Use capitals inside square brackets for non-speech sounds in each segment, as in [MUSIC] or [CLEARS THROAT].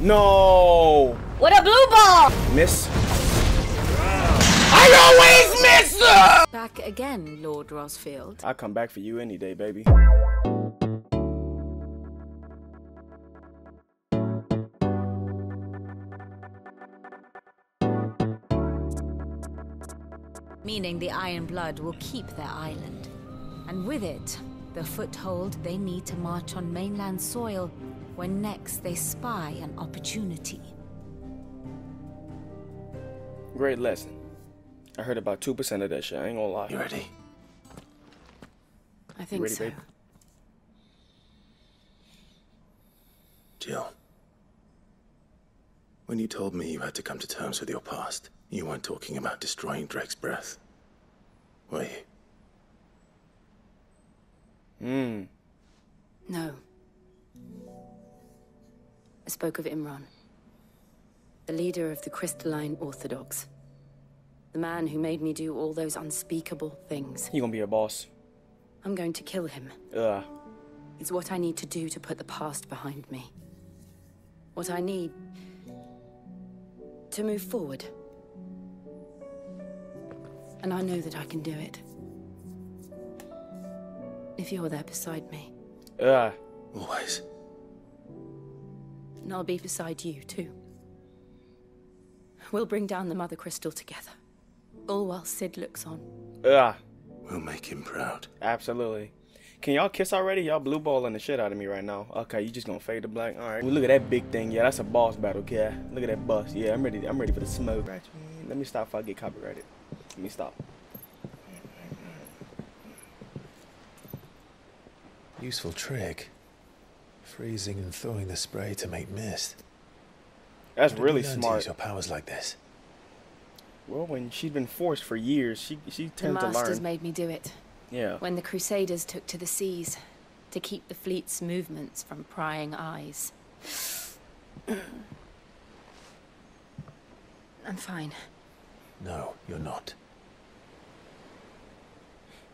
No. What a blue ball! Miss. I always miss her! Back again, Lord Rosfield. I'll come back for you any day, baby. Meaning the Iron Blood will keep their island. And with it, the foothold they need to march on mainland soil when next they spy an opportunity. Great lesson. I heard about 2% of that shit. I ain't gonna lie. You ready? I think ready, so. babe? Jill. When you told me you had to come to terms with your past, you weren't talking about destroying Drake's breath. Were you? Hmm. No. I spoke of Imran. The leader of the Crystalline Orthodox. The man who made me do all those unspeakable things. He gonna be a boss. I'm going to kill him. Ugh. It's what I need to do to put the past behind me. What I need to move forward. And I know that I can do it. If you're there beside me, Ugh. Always. And I'll be beside you too. We'll bring down the Mother Crystal together. All while Sid looks on. Ugh. We'll make him proud. Absolutely. Can y'all kiss already? Y'all blue balling the shit out of me right now. Okay, you just gonna fade to black. All right. Well, look at that big thing. Yeah, that's a boss battle. Yeah. Look at that bus. Yeah, I'm ready. I'm ready for the smoke. Right. Let me stop before I get copyrighted. Let me stop. Useful trick. Freezing and thawing the spray to make mist. That's How did really you learn to smart. use your powers like this. Well, when she's been forced for years, she she The tends to Masters made me do it. Yeah. When the Crusaders took to the seas to keep the fleet's movements from prying eyes. [CLEARS THROAT] I'm fine. No, you're not.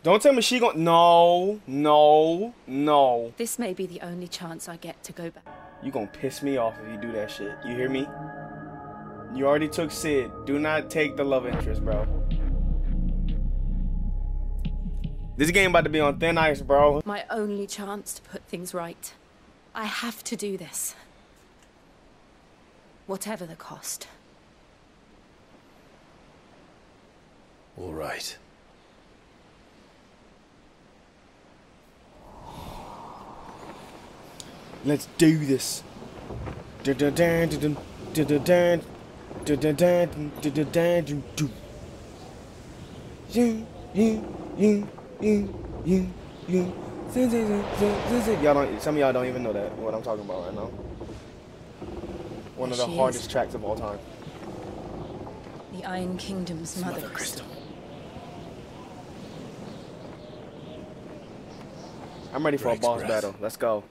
Don't tell me she gon' No, no, no. This may be the only chance I get to go back. You gonna piss me off if you do that shit. You hear me? You already took Sid. Do not take the love interest, bro. This game about to be on thin ice, bro. My only chance to put things right. I have to do this. Whatever the cost. All right. Let's do this. Dun-dun-dun, dun-dun, dun-dun-dun, dun-dun-dun, dun-dun-dun, dun-dun. You, you, you, you, you, you. Zin, zin, zin, zin, zin, zin. Y'all don't. Some of y'all don't even know that what I'm talking about right now. One of the She is. hardest tracks of all time. The Iron Kingdom's Mother, Crystal. I'm ready for a boss breath. battle. Let's go.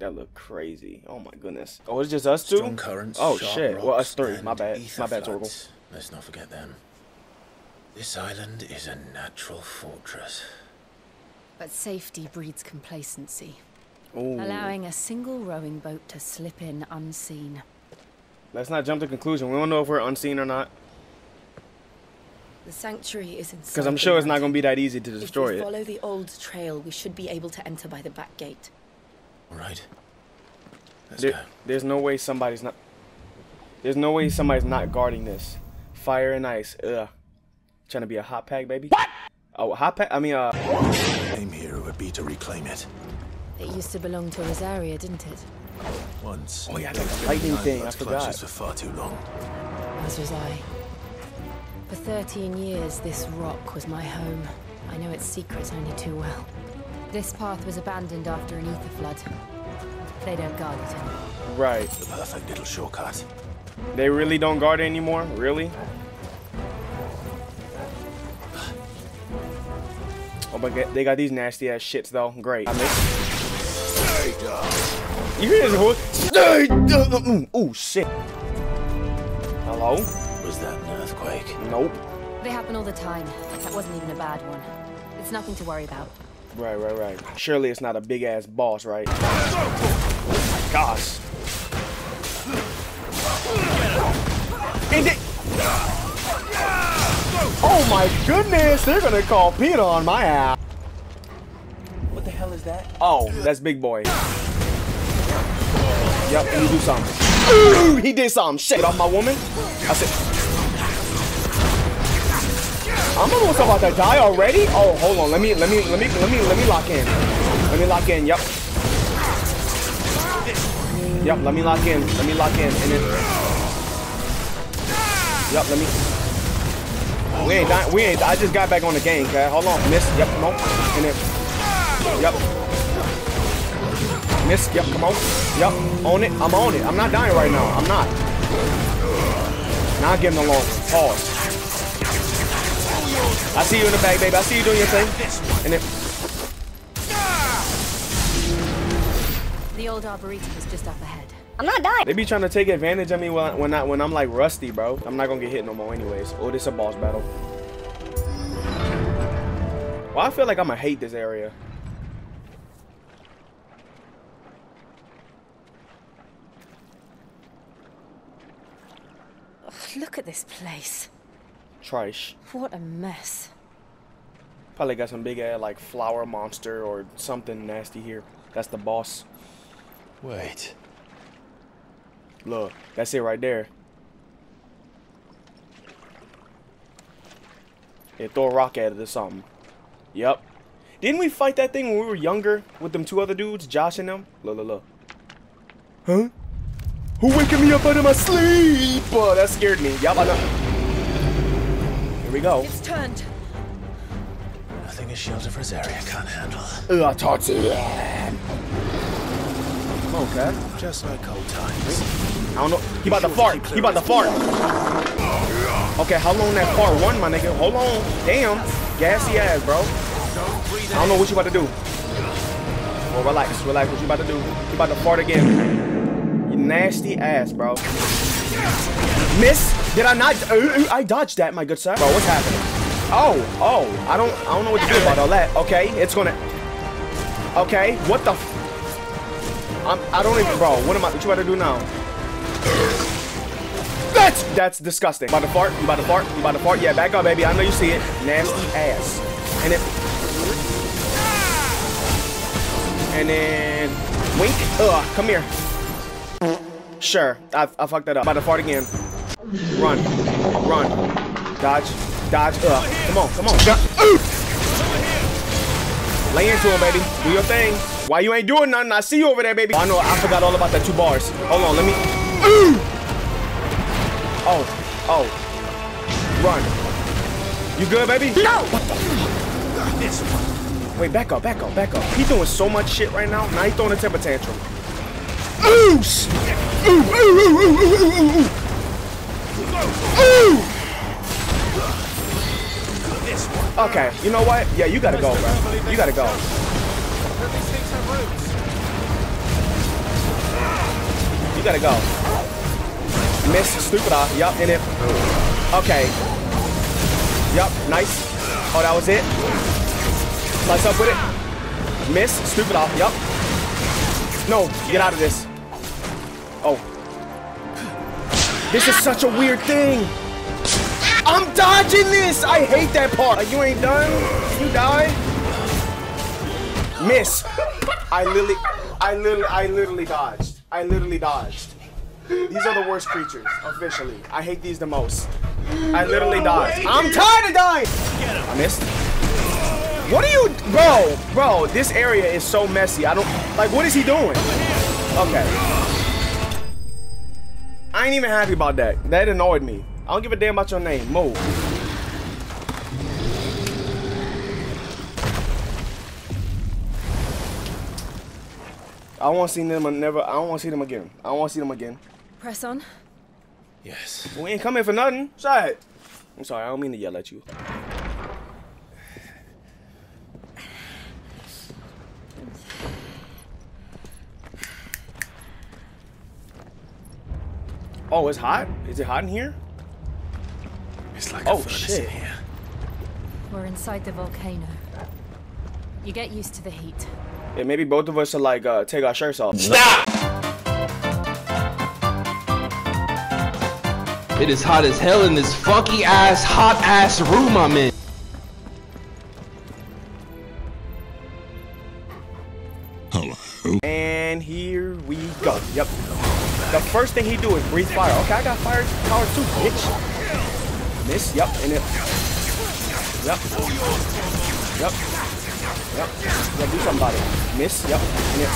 That look crazy. Oh my goodness. Oh, it's just us two? Strong currents. oh sharp shit. well, us three. My bad. My bad, Torgal. Let's not forget them. This island is a natural fortress. But safety breeds complacency, Ooh. allowing a single rowing boat to slip in unseen. Let's not jump to conclusion. We don't know if we're unseen or not. The sanctuary is inside. Because I'm sure it's not going to be that easy to destroy it. If destroy we it. follow the old trail, we should be able to enter by the back gate. All right. Let's There, go. there's no way somebody's not. There's no way somebody's not guarding this. Fire and ice. Ugh. Trying to be a hot pack, baby? What? Oh, hot pack? I mean, uh. Aim here would be to reclaim it. It used to belong to Rosaria, didn't it? Once. Oh, yeah, it that lightning thing, I Ironblood's forgot. clutches for far too long. As was I. For 13 years, this rock was my home. I know its secrets only too well. This path was abandoned after an ether flood. They don't guard it anymore. Right. The perfect little shortcut. They really don't guard it anymore? Really? Oh, but get- they got these nasty ass shits though. Great. I miss. You hear this voice? Oh shit. Hello? Was that an earthquake? Nope. They happen all the time. That wasn't even a bad one. It's nothing to worry about. Right, right, right. Surely it's not a big ass boss, right? gosh. And they- oh my goodness, they're gonna call Peter on my ass. What the hell is that? Oh, that's Big Boy. Yep, and he do something. Ooh, [CLEARS THROAT] he did something. Shit off my woman. I said. I'm almost about to die already. Oh, hold on. Let me, let me, let me, let me, let me lock in. Let me lock in. Yep. Yep. Let me lock in. Let me lock in. And then. Yep. Let me. We ain't dying. We ain't. I just got back on the game. Okay. Hold on. Miss. Yep. Come on. And then. Yep. Miss. Yep. Come on. Yep. On it. I'm on it. I'm not dying right now. I'm not. Not getting along. Pause. I see you in the back, baby. I see you doing your thing. And then. The old arboretum is just up ahead. I'm not dying. They be trying to take advantage of me when, when, I, when I'm like rusty, bro. I'm not gonna get hit no more anyways. Oh, this is a boss battle. Well, I feel like I'm gonna hate this area. Ugh, look at this place. Trish. What a mess. Probably got some big ass like flower monster or something nasty here. That's the boss. Wait. Look, that's it right there. Yeah, throw a rock at it or something. Yep. Didn't we fight that thing when we were younger with them two other dudes, Josh and them? Look, look, look. Huh? Who waking me up out of my sleep? Oh, that scared me. Yep, I know. Here we go. It's turned. Nothing a shield of Rosaria can't handle. Ugh, I talked to you. Come on, cat. Just like old times. I don't know. He about to fart. He about to fart. Okay, how long that fart run, my nigga? Hold on. Damn. Gassy ass, bro. I don't know what you about to do. Well, relax, relax. What you about to do? You about to fart again. You nasty ass, bro. Miss? Did I not? I dodged that, my good sir. Bro, what's happening? Oh, oh. I don't. I don't know what to do about all that. Okay, it's gonna. Okay, what the? F I'm, I don't even, bro. What am I? What you about to do now? That's that's disgusting. About to fart? You to fart? You to fart? Yeah, back up, baby. I know you see it. Nasty ass. And then, and then, wink. Ugh, come here. Sure, I, I fucked that up. About to fart again. Run, run, dodge, dodge. Ugh, come on, come on. Ooh! Lay into him, baby. Do your thing. Why you ain't doing nothing? I see you over there, baby. I know. I forgot all about that two bars. Hold on. Let me. Ooh! Oh. Oh. Run. You good, baby? No. What the? Fuck? This one. Wait, back up, back up, back up. He doing so much shit right now. Now he throwing a temper tantrum. Ooh! Ooh, ooh, ooh, ooh, ooh, ooh, ooh, ooh! Okay, you know what? Yeah, you gotta go, bro. You gotta go. You gotta go. Miss stupid off. Yup, in it. Okay. Yup, nice. Oh, that was it. Slice up with it. Miss stupid off. Yup. No, get out of this. Oh. This is such a weird thing. I'm dodging this. I hate that part. Like, you ain't done. You die. Miss. I literally, I literally, I literally dodged. I literally dodged. These are the worst creatures, officially. I hate these the most. I literally dodged. I'm tired of dying. I missed. What are you, bro? Bro, this area is so messy. I don't, like, what is he doing? Okay. I ain't even happy about that. That annoyed me. I don't give a damn about your name. Move. I don't want to see them never. I don't want to see them again. I don't want to see them again. Press on. Yes. We ain't coming for nothing. Shut. I'm sorry. I don't mean to yell at you. Oh, it's hot? Is it hot in here? It's like oh, shit. In here. We're inside the volcano. You get used to the heat. Yeah, maybe both of us should like uh, take our shirts off. Stop! It is hot as hell in this funky ass, hot ass room I'm in. Hello. And here we go. Yep. The first thing he do is breathe fire. Okay, I got fire power too, bitch. Miss. Yep. And it. Yep. Yep. Yep. Yeah, do something about it. Miss. Yep. And it.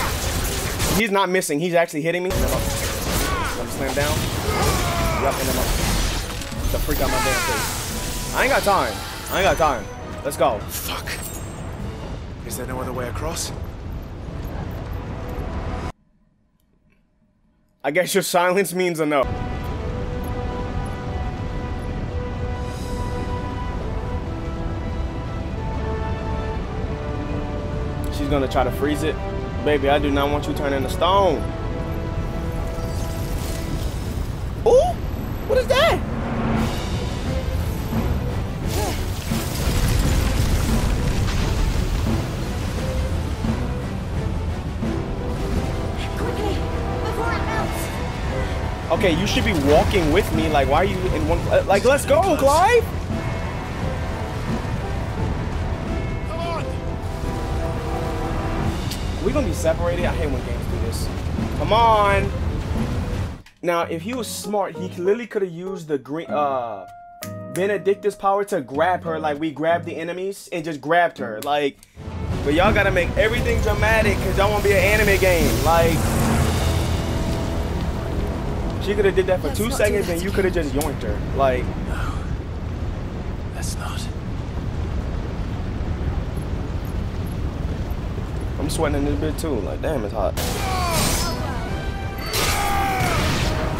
He's not missing. He's actually hitting me. I'm slam down. Yep. And I'm up. The freak out my damn face. I ain't got time. I ain't got time. Let's go. Fuck. Is there no other way across? I guess your silence means a no. She's gonna try to freeze it. Baby, I do not want you turning to stone. Ooh! What is that? Okay, you should be walking with me. Like, why are you in one? Like, let's go, Clive. Come on! we gonna be separated. I hate when games do this. Come on. Now, if he was smart, he literally could have used the green, uh, Benedictus power to grab her like we grabbed the enemies and just grabbed her. Like, but y'all gotta make everything dramatic because y'all want to be an anime game. Like, she could have did that for Let's two seconds and you could have just yoinked her. Like, Let's not. I'm sweating a little bit too. Like, damn, it's hot.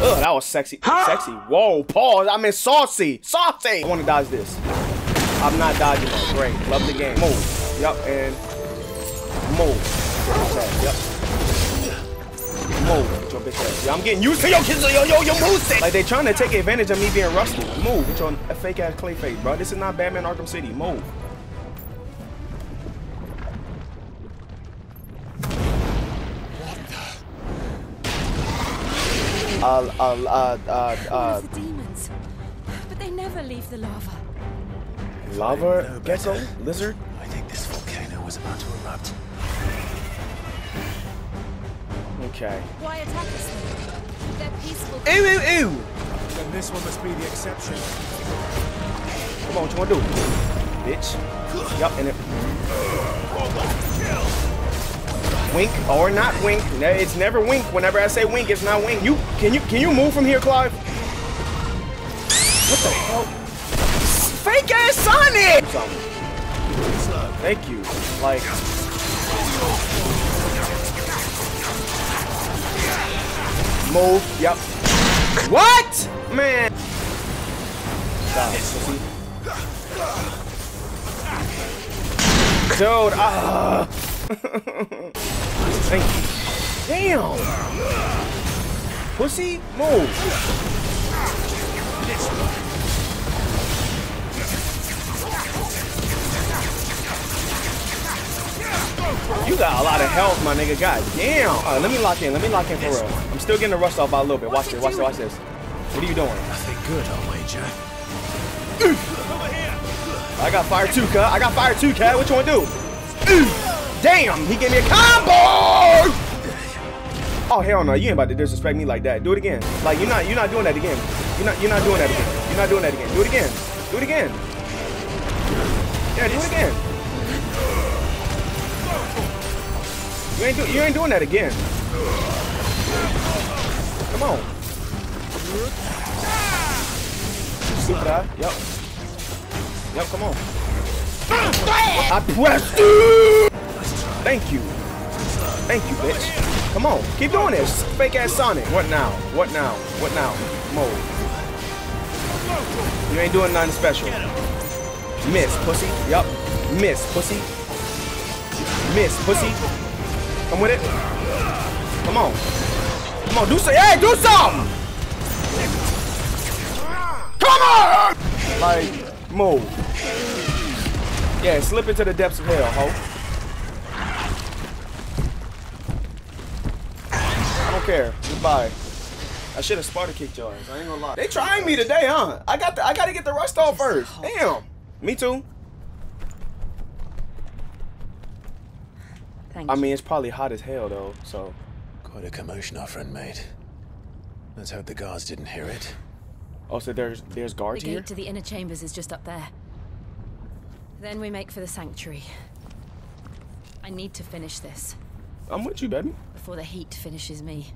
Ugh, that was sexy. Sexy. Whoa, pause. I meant saucy. Saucy. I want to dodge this. I'm not dodging. Great. Love the game. Move. Yup, and move. Get Move. Get your bitch ass. Yeah, I'm getting used to your kids. Yo, yo, your move Like, they trying to take advantage of me being rusty. Move. With your fake ass clay face, bro. This is not Batman Arkham City. Move. Uh, uh, uh, uh, uh, the demons. But they never leave the lava. lava gecko lizard. I think this volcano was about to erupt. Okay. Why attack us then? They're peaceful. Ew, ew, ew. Then this one must be the exception. Come on, what you wanna do, bitch? Yup, and it. Wink or not wink. It's never wink. Whenever I say wink, it's not wink. You can you can you move from here, Clive? What the hell? Fake ass Sonic. Thank you. Like. Move. Yep. What? Man. Dude, ah. [LAUGHS] Thank you. Damn. Pussy, move. You got a lot of health, my nigga. God damn. All right, let me lock in. Let me lock in for real. I'm still getting the rust off by a little bit. Watch this. Watch this. Watch this. What are you doing? Nothing good, I'll wager. I got fire too, cut. I got fire too, cat. What you want to do? Damn, he gave me a combo. Oh hell no, you ain't about to disrespect me like that. Do it again. Like you're not, you're not doing that again. You're not, you're not doing that again. You're not doing that again. Do it again. Do it again. Yeah, do it again. You ain't, do, you ain't doing that again. Come on. Stupid eye. Yep. Yep, come on. I pressed you! Thank you. Thank you, bitch. Come on, keep doing this. Fake ass Sonic. What now? What now? What now? Move. You ain't doing nothing special. Miss, pussy. Yup. Miss, pussy. Miss, pussy. Come with it. Come on. Come on, do some. Hey, do something! Come on! Like, move. Yeah, slip into the depths of hell, ho. I don't care. Goodbye. I should have Sparta kicked your ass. I ain't gonna lie. They trying me today, huh? I got the, I gotta get the rust off first. Damn. Me too. Thank I you. mean, it's probably hot as hell though. So Quite a commotion our friend made. Let's hope the guards didn't hear it. oh, so there's there's guards The gate here. to the inner chambers is just up there. Then we make for the sanctuary. I need to finish this I'm with you, baby. before the heat finishes me.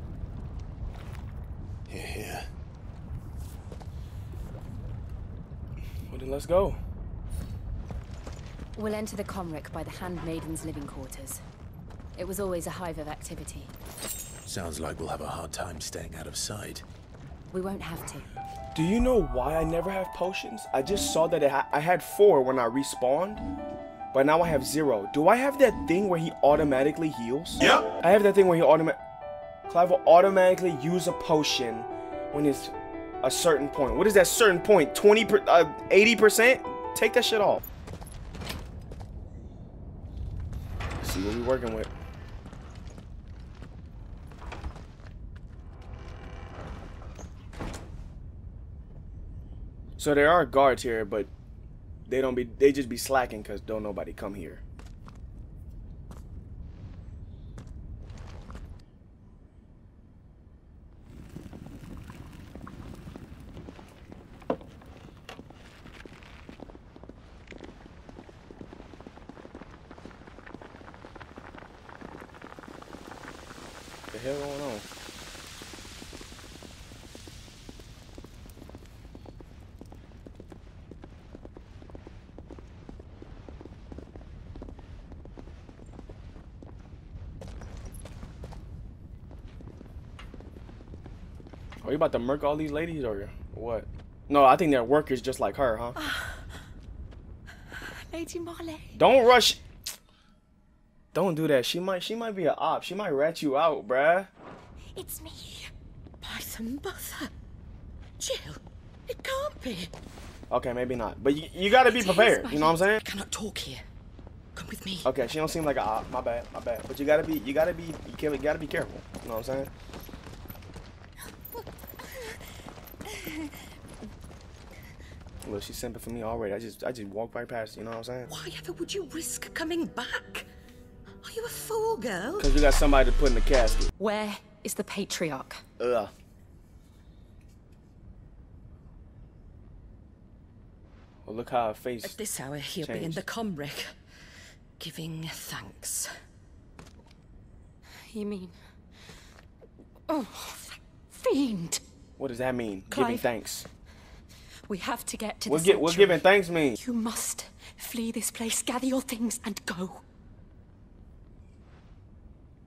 Here, here. Well then, let's go. We'll enter the Comric by the Handmaiden's living quarters. It was always a hive of activity. Sounds like we'll have a hard time staying out of sight. We won't have to. Do you know why I never have potions? I just saw that it ha I had four when I respawned, but now I have zero. Do I have that thing where he automatically heals? Yep. I have that thing where he automatic. Clive will automatically use a potion when it's a certain point. What is that certain point? 20 per, uh, 80%? Take that shit off. Let's see what we're working with. So there are guards here, but they don't be they just be slacking cuz don't nobody come here. The hell going on? Are you about to murk all these ladies or what? No, I think they're workers just like her, huh? [SIGHS] Lady Marley. Don't rush. Don't do that. She might she might be an op. She might rat you out, bruh. It's me. Python Mother. Jill, it can't be. Okay, maybe not. But you, you gotta be It is, prepared. You know what I'm saying? I cannot talk here. Come with me. Okay, she don't seem like a op. My bad, my bad. But you gotta be you gotta be you gotta be careful. You know what I'm saying? Look, she's simping for me already. I just I just walked right past. You know what I'm saying? Why ever would you risk coming back? Are you a fool, girl? Cause we got somebody to put in the casket. Where is the Patriarch? Ugh. Well, look how her face. At this hour, he'll be in the Comric, giving thanks. You mean Oh, fiend! What does that mean? Giving thanks. We have to get to What the get what sanctuary. giving thanks mean? You must flee this place, gather your things, and go.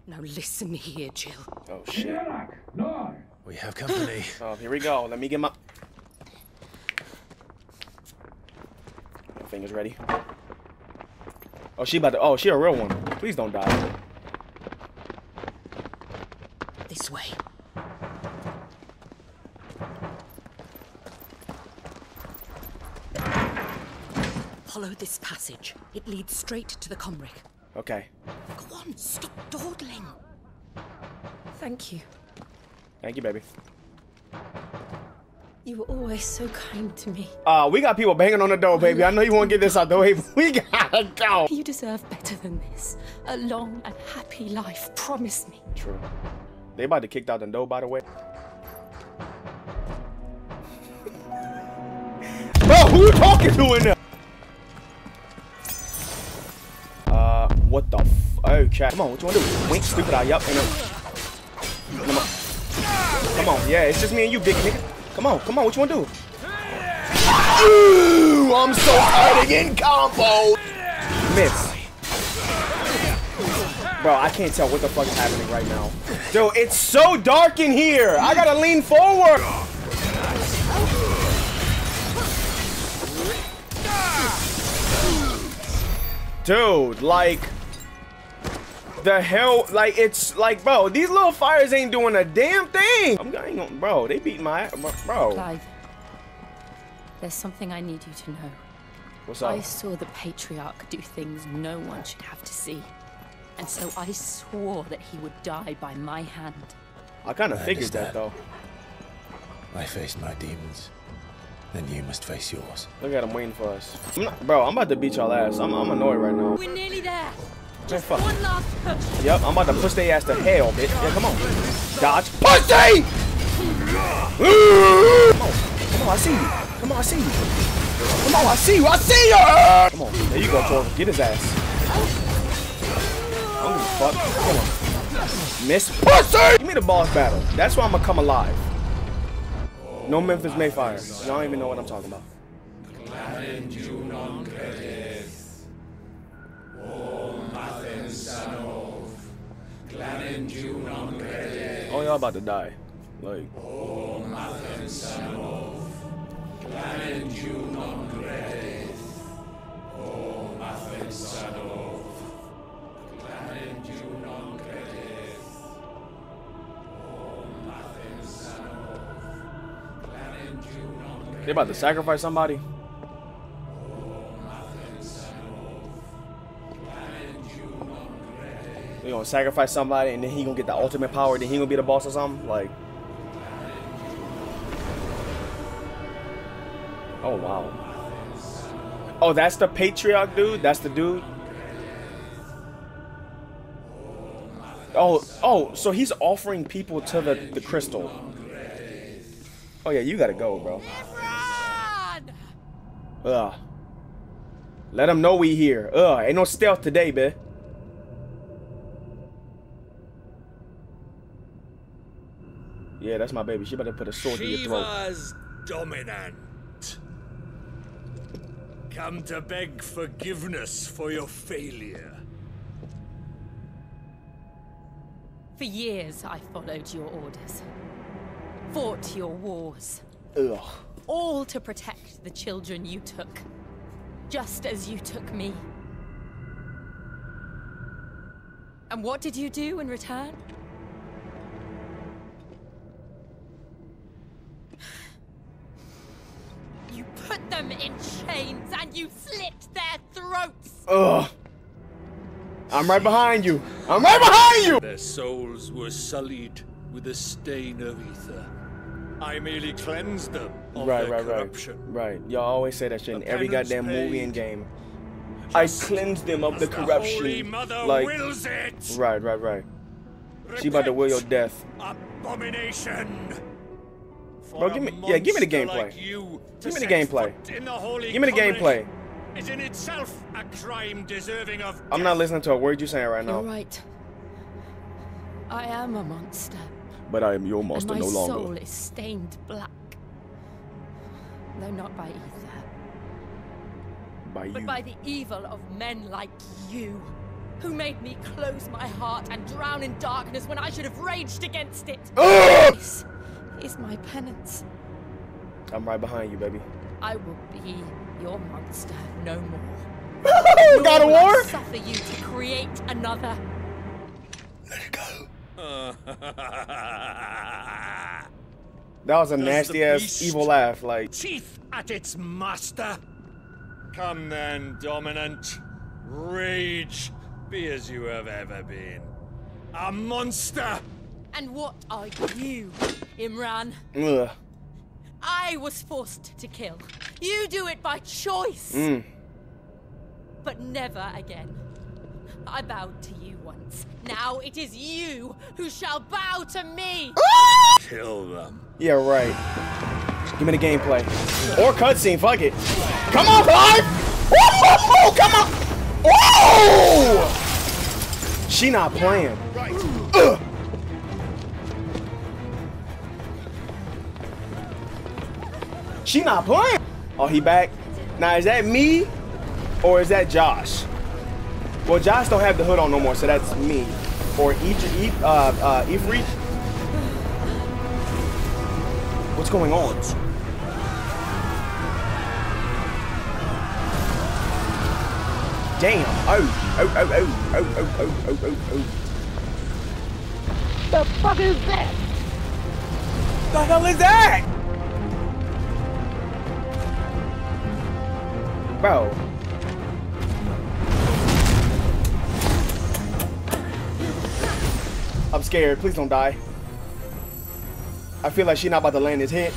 Now listen here, Jill. Oh shit. No. We have company. [GASPS] Oh, here we go. Let me get my. My fingers ready. Oh, she about to. Oh, she a real one. Please don't die. This way. Follow this passage. It leads straight to the Comric. Okay. Go on, stop dawdling. Thank you. Thank you, baby. You were always so kind to me. Uh, we got people banging on the door, baby. I know you want to get this out the way, but we gotta go. You deserve better than this. A long and happy life. Promise me. True. They about to kick out the door, by the way. [LAUGHS] Bro, who you talking to in there? What the f? Okay. Come on, what you wanna do? Wink, stupid eye. Yup. Come on. Come on. Yeah, it's just me and you, big nigga. Come on, come on. What you wanna do? Ooh, I'm so tired in combo. Miss. Bro, I can't tell what the fuck is happening right now. Dude, it's so dark in here. I gotta lean forward. Dude, like the hell, like it's like, bro, these little fires ain't doing a damn thing. I'm going, on, bro. They beat my, ass, bro. Clive, there's something I need you to know. What's I saw the Patriarch do things no one should have to see. And so I swore that he would die by my hand. I kind of I figured that though. I faced my demons. Then you must face yours. Look at him waiting for us. I'm not, bro, I'm about to beat y'all ass. I'm, I'm annoyed right now. We're nearly there. Man, fuck. One last push. Yep, I'm about to push their ass to hell, bitch. Yeah, come on. Dodge. Pussy! Come on. Come on, I see you. Come on, I see you. Come on, I see you. I see you! Come on. There you go, Tor. Get his ass. I don't give a fuck. Come on. Miss Pussy! Give me the boss battle. That's why I'm gonna come alive. No Memphis May Fire. Y'all don't even know what I'm talking about. Oh, y'all about to die. Like, they about to sacrifice somebody? They gonna sacrifice somebody and then he gonna get the ultimate power, then he gonna be the boss or something? Like, oh wow. Oh, that's the patriarch dude? That's the dude? Oh, oh, so he's offering people to the, the crystal. Oh yeah, you gotta go, bro. Ugh. Let him know we here. Ugh, ain't no stealth today, bitch. Yeah, that's my baby. She better put a sword through your throat. Shiva's dominant. Come to beg forgiveness for your failure. For years, I followed your orders. Fought your wars. Ugh. All to protect the children you took. Just as you took me. And what did you do in return? You put them in chains and you slit their throats! Ugh. I'm right behind you. I'm right behind you. Their souls were sullied with a stain of ether. I merely cleansed them of Right, their right, right. corruption. Right. Y'all always say that shit in The every penance goddamn movie and game. I cleansed them of the The corruption. Holy Mother like, wills it! right, right, right. She about to will your death. Abomination! Bro, give me- yeah, give me the gameplay. like you Give me the gameplay. the Give me the gameplay. Is in itself a crime deserving of I'm not listening to a word you're saying right now. You're now. right. I am a monster, But I am your monster and monster my no soul longer. is stained black. Though not by ether, By you. but by the evil of men like you, who made me close my heart and drown in darkness when I should have raged against it. Ugh! this is my penance. I'm right behind you, baby. I will be your monster no more. [LAUGHS] God of Nor I War? Suffer you to create another. Let it go. [LAUGHS] That was a Does nasty ass evil laugh. Like, Teeth at its master. Come then, dominant. Rage. Be as you have ever been. A monster! And what are you, Imran? ugh. I was forced to kill. You do it by choice. Mm. But never again. I bowed to you once. Now it is you who shall bow to me. Kill them. Yeah, right. Give me the gameplay. Or cutscene, fuck it. Come on, Clive! Woo! Come on! Whoa! She not playing. Ugh. She not playing. Oh, he back. Now, is that me or is that Josh? Well, Josh don't have the hood on no more, so that's me. Or each, each uh, uh, Ifrit. What's going on? Damn. Oh, oh, oh, oh, oh, oh, oh, oh, oh, oh. The fuck is that? The hell is that? Bro. I'm scared. Please don't die. I feel like she not about to land this hit.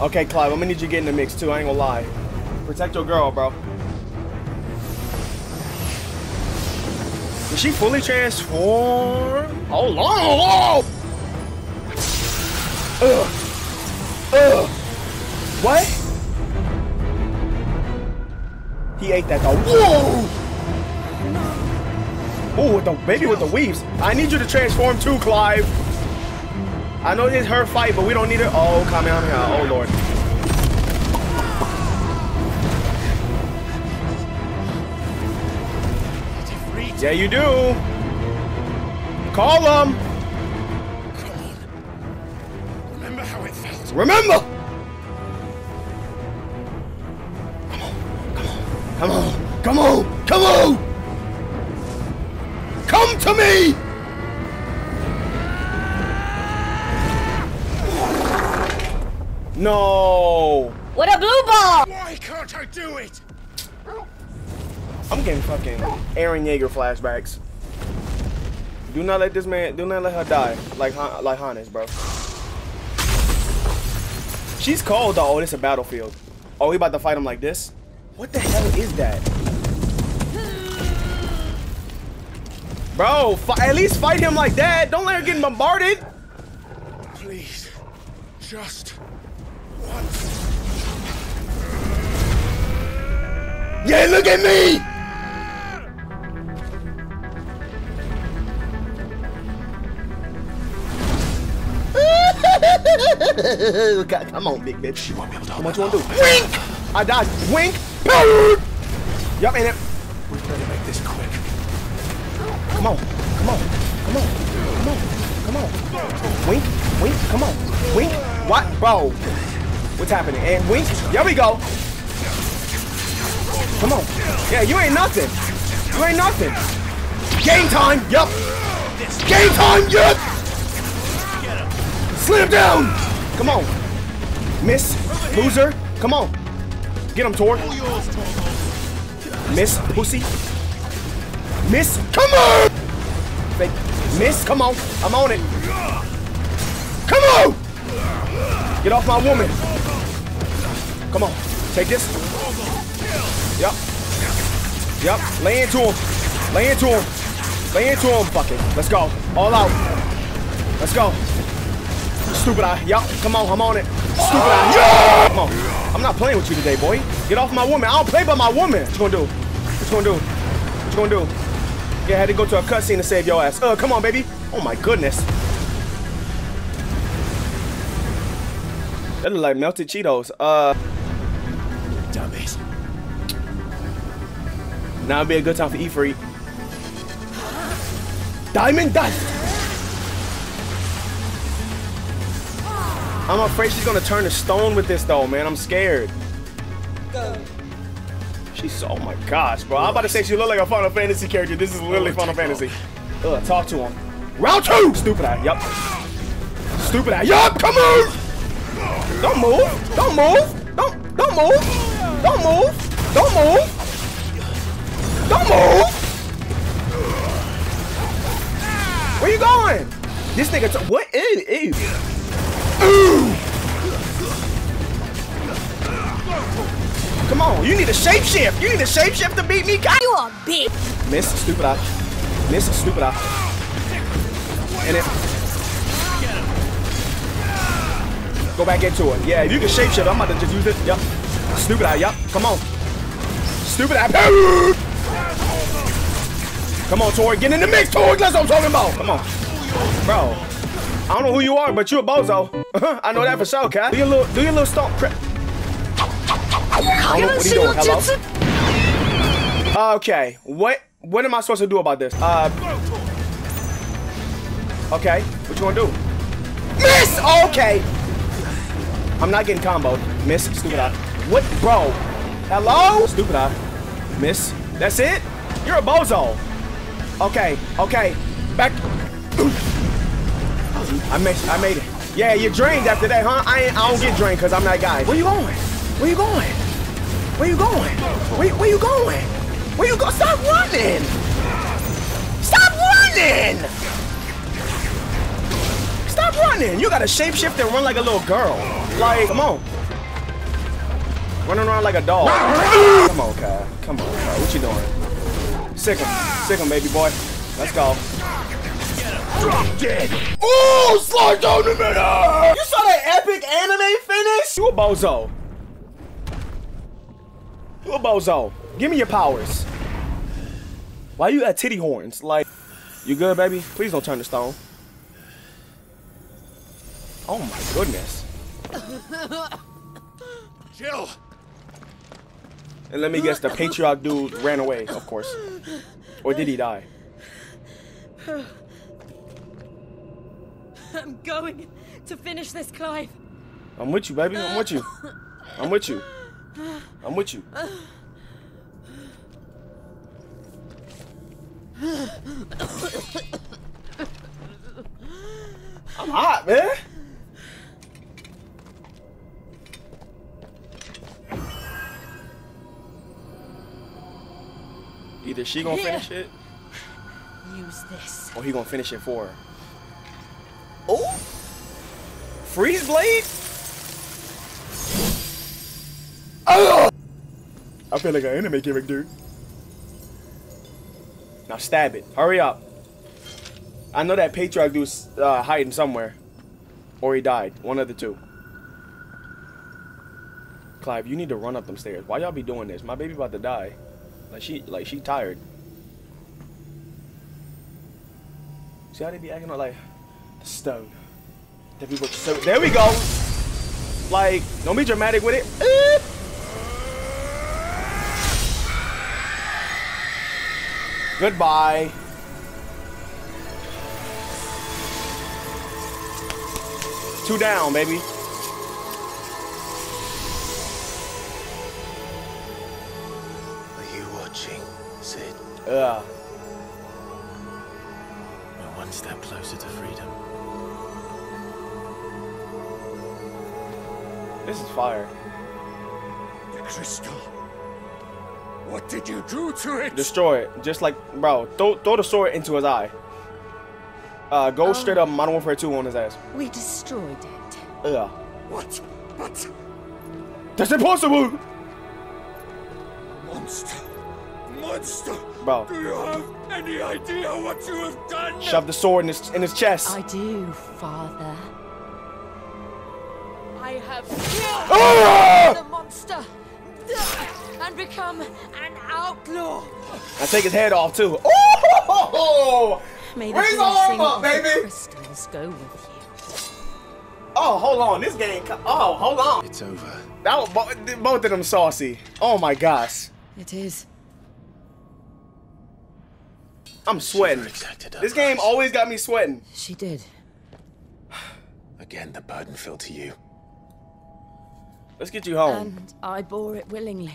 Okay, Clive, I'm gonna need you to get in the mix too. I ain't gonna lie. Protect your girl, bro. Is she fully transformed? Hold on! Ugh. Ugh. He ate that though. Whoa! Ooh, with the baby with the weaves. I need you to transform too, Clive. I know it's her fight, but we don't need her. Oh, Kamehameha. Oh, Lord. Yeah, you do. Call him. Remember how it felt? Remember. Yeager flashbacks. Do not let this man, do not let her die like like Hannes, bro. She's cold though. Oh, this a battlefield. Oh, we about to fight him like this? What the hell is that? Bro, at least fight him like that. Don't let her get bombarded. Please, just once. Yeah, look at me. [LAUGHS] God, come on, big bitch. She won't be able to How hold much you want to do? Wink! I died. Wink! Boom! Yup, and it. We better make this quick. Come on. Come on. Come on. Come on. Come on. Wink. Wink. Come on. Wink. What? Bro. What's happening? And wink. There we go. Come on. Yeah, you ain't nothing. You ain't nothing. Game time. Yup. Game time. Yup. Slam down. Come on. Miss. Loser. Come on. Get him, Tor. Miss. Pussy. Miss. Come on. Miss. Come on. I'm on it. Come on. Get off my woman. Come on. Take this. Yep. Yep. Lay into him. Lay into him. Lay into him. Fuck it. Let's go. All out. Let's go. Stupid eye. Yup. Come on. I'm on it. Stupid eye. Yeah. Come on. I'm not playing with you today, boy. Get off my woman. I don't play by my woman. What you gonna do? What you gonna do? What you gonna do? Yeah, I had to go to a cutscene to save your ass. Uh, come on, baby. Oh my goodness. That look like melted Cheetos. Uh, it. now would be a good time for Ifrit. Diamond Dust! I'm afraid she's gonna turn to stone with this though, man. I'm scared. She's oh my gosh, bro. I'm about to say she look like a Final Fantasy character. This is literally Final Fantasy. Ugh, talk to him. Round two! Stupid eye, yup. Stupid eye, yup, come on! Don't move! Don't move! Don't, don't move! Don't move! Don't move! Don't move! Where you going? This nigga, what? Ew. Ooh. Come on, you need a shapeshift. You need a shapeshift to beat me. God. You a bitch! Miss, stupid eye. Miss, stupid eye. And it. Go back into it. Yeah, if you can shapeshift, I'm about to just use it. Yup. Stupid eye, Yep. Come on. Stupid eye. Come on, Tori. Get in the mix, Tori. That's what I'm talking about. Come on. Bro. I don't know who you are, but you a bozo. I know that for sure, cat. Do your little, do your little stomp. Pre- I don't know what he doing. Hello? Okay. What, what am I supposed to do about this? Uh. Okay. What you gonna do? Miss! Okay. I'm not getting comboed. Miss, stupid eye. What, bro? Hello? Stupid eye. Miss. That's it? You're a bozo. Okay, okay. Back. [CLEARS THROAT] I made, I made it. Yeah, you're drained after that, huh? I ain't, I don't get drained because I'm that guy. Where you going? Where you going? Where you going? Where, where you going? Where you go? Stop running! Stop running! Stop running. You got to shapeshift and run like a little girl. Like, come on. Running around like a dog. Come on, Kai. Come on, Kai. What you doing? Sick him. Sick him, baby boy. Let's go. Drop dead. Ooh, slide down the middle. You saw that epic anime finish? You a bozo. You a bozo. Give me your powers. Why you got titty horns? Like, you good, baby? Please don't turn to stone. Oh my goodness. Jill! And let me guess, the patriarch dude ran away, of course. Or did he die? I'm going to finish this, Clive. I'm with you, baby. I'm with you. Uh, I'm with you. Uh, I'm with you. Uh, I'm hot, man. Either she gonna finish it, Use this. or he gonna finish it for her. Oh! Freeze blade? Oh! I feel like an anime character. Now stab it. Hurry up. I know that patriarch dude's uh, hiding somewhere. Or he died. One of the two. Clive, you need to run up them stairs. Why y'all be doing this? My baby about to die. Like she like she tired. See how they be acting like stone. The people so there we go. Like, don't be dramatic with it. Eh. Goodbye. Two down, baby. Are you watching, Cid? Ugh. We're one step closer to freedom. This is fire. The crystal. What did you do to it? Destroy it. Just like, bro, throw, throw the sword into his eye. Uh, go straight up Modern Warfare 2 on his ass. We destroyed it. Yeah. What? What? That's impossible! monster, monster. Bro. Do you have any idea what you have done? Shove the sword in his, in his chest. I do, Father. I have Ah! killed the monster and become an outlaw. I take his head off too. Oh! May the Raise the arm up, of baby! crystals go with you. Oh, hold on. This game. Oh, hold on. It's over. That was bo- both of them saucy. Oh my gosh. It is. I'm sweating. Never exacted her This game price. always got me sweating. She did. Again, the burden fell to you. Let's get you home. And I bore it willingly.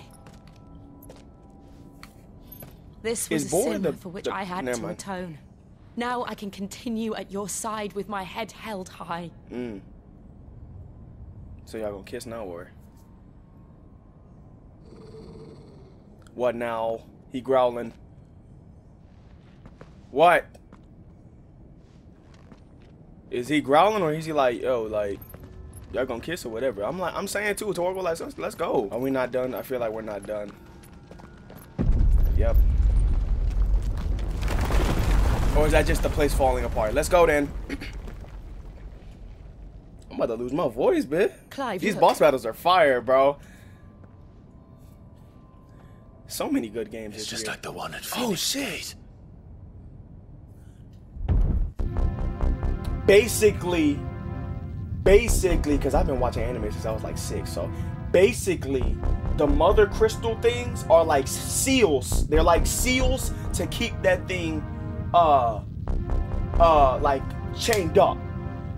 This was Is a sin the- for which the- I had to mind. atone. Now I can continue at your side with my head held high. Mm. So y'all gonna kiss now or? What now? He growling. What? Is he growling or is he like, yo, like, y'all gonna kiss or whatever? I'm like, I'm saying too, Torgo, like, let's, let's go. Are we not done? I feel like we're not done. Yep. Or is that just the place falling apart? Let's go then. [CLEARS THROAT] I'm about to lose my voice, bitch. Clive, These look. boss battles are fire, bro. So many good games. It's just year. like the one at Oh, shit. Basically, basically, because I've been watching anime since I was like six. So basically, the mother crystal things are like seals. They're like seals to keep that thing, uh, uh, like chained up.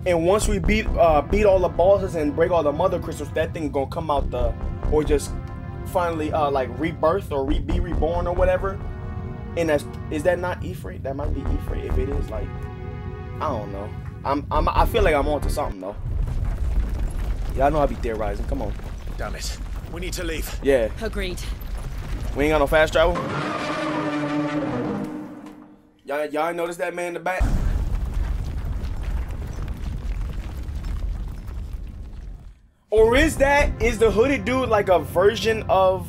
And once we beat uh beat all the bosses and break all the mother crystals, that thing gonna come out the or just finally uh like rebirth or re be reborn or whatever. And that's is that not Ifrit? That might be Ifrit. If it is, like I don't know. I'm I'm I feel like I'm onto something though. Y'all know I be theorizing. Come on. Damn it. We need to leave. Yeah. Agreed. We ain't got no fast travel. Y'all y'all ain't notice that man in the back? Or is that is the hooded dude like a version of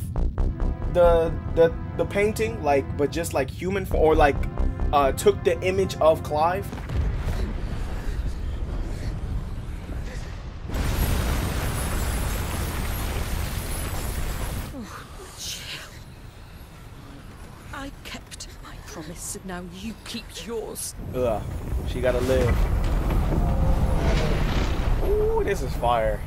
the the the painting, like but just like human or like uh, took the image of Clive? Promise, and now you keep yours. Ugh, she gotta live. Ooh, this is fire.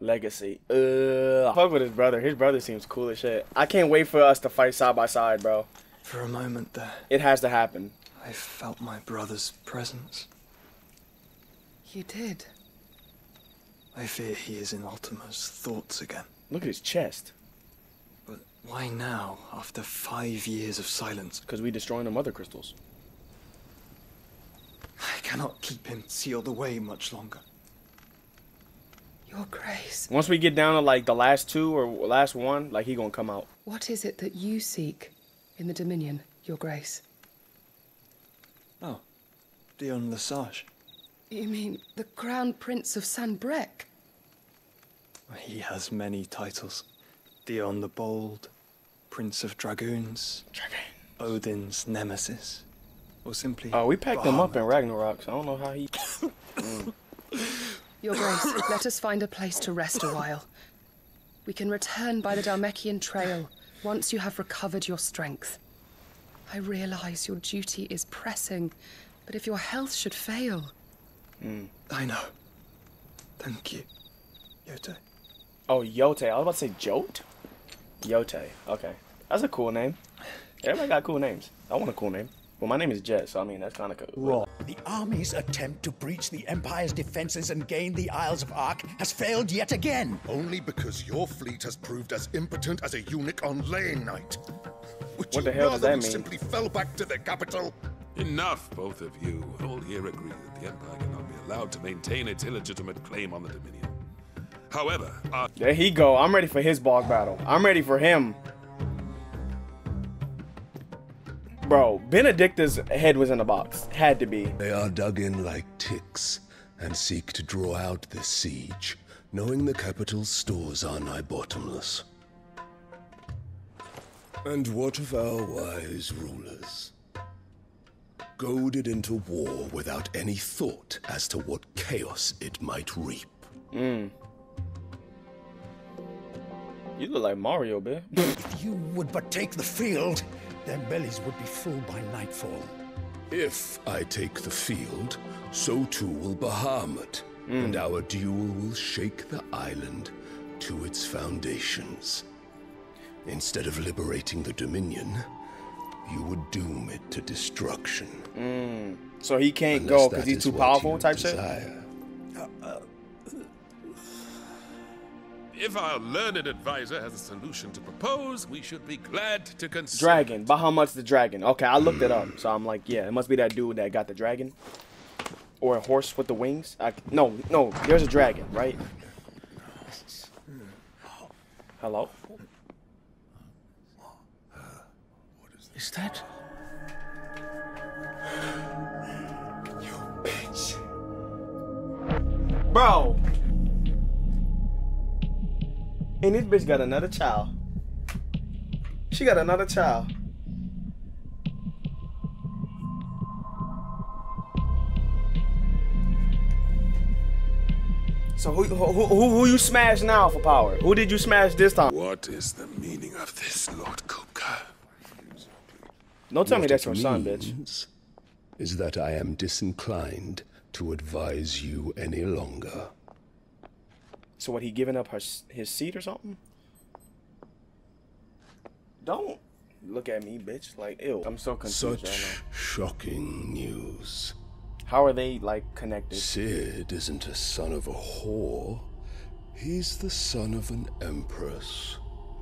Legacy. Ugh. Fuck with his brother. His brother seems cool as shit. I can't wait for us to fight side by side, bro. For a moment there, It has to happen. I felt my brother's presence. You did. I fear he is in Ultima's thoughts again. Look at his chest. But why now, after five years of silence? Because we're destroying the mother crystals. I cannot keep him sealed away much longer. Your grace. Once we get down to like the last two or last one, like he gonna come out. What is it that you seek in the Dominion, Your Grace? Oh, Dion Lesage. You mean the Crown Prince of Sanbreque? He has many titles. Dion the Bold, Prince of Dragoons, Odin's Nemesis, or simply. Oh, we packed him up in Ragnarok, so I don't know how he. [LAUGHS] Your Grace, let us find a place to rest a while. We can return by the Dalmekian Trail once you have recovered your strength. I realize your duty is pressing, but if your health should fail, Mm. I know. Thank you, Yote. Oh, Yote. I was about to say Jote. Yote. Okay, that's a cool name. Everybody got cool names. I want a cool name. Well, my name is Jet, so I mean that's kind of cool. The army's attempt to breach the Empire's defenses and gain the Isles of Ark has failed yet again. Only because your fleet has proved as impotent as a eunuch on laying night. Would What the hell does rather that mean? simply fell back to the capital? Enough, both of you. All here agree that the Empire cannot be allowed to maintain its illegitimate claim on the Dominion. However, our There he go. I'm ready for his boss battle. I'm ready for him. Bro, Benedicta's head was in the box. Had to be. They are dug in like ticks and seek to draw out this siege, knowing the capital's stores are nigh bottomless. And what of our wise rulers? Goaded into war without any thought as to what chaos it might reap. Mm. You look like Mario, bitch. [LAUGHS] If you would but take the field, their bellies would be full by nightfall. If I take the field, so too will Bahamut, and our duel will shake the island to its foundations. Instead of liberating the Dominion, you would doom it to destruction. Mm. So he can't Unless go because he's too powerful you type shit? desire. [SIGHS] if our learned advisor has a solution to propose, we should be glad to consider. Dragon. By how much the dragon. Okay, I looked it up. So I'm like, yeah, it must be that dude that got the dragon. Or a horse with the wings. I, no, no, there's a dragon, right? [LAUGHS] Hello? Is that? bitch Bro! And this bitch got another child. She got another child. So who, who, who, who you smash now for power? Who did you smash this time? What is the meaning of this, Lord Kupka? Don't tell me that's your son, bitch. Is that I am disinclined to advise you any longer. So what, he giving up her, his seat or something? Don't look at me, bitch. Like, ew. I'm so confused Such right shocking news. How are they, like, connected? Sid isn't a son of a whore. He's the son of an empress.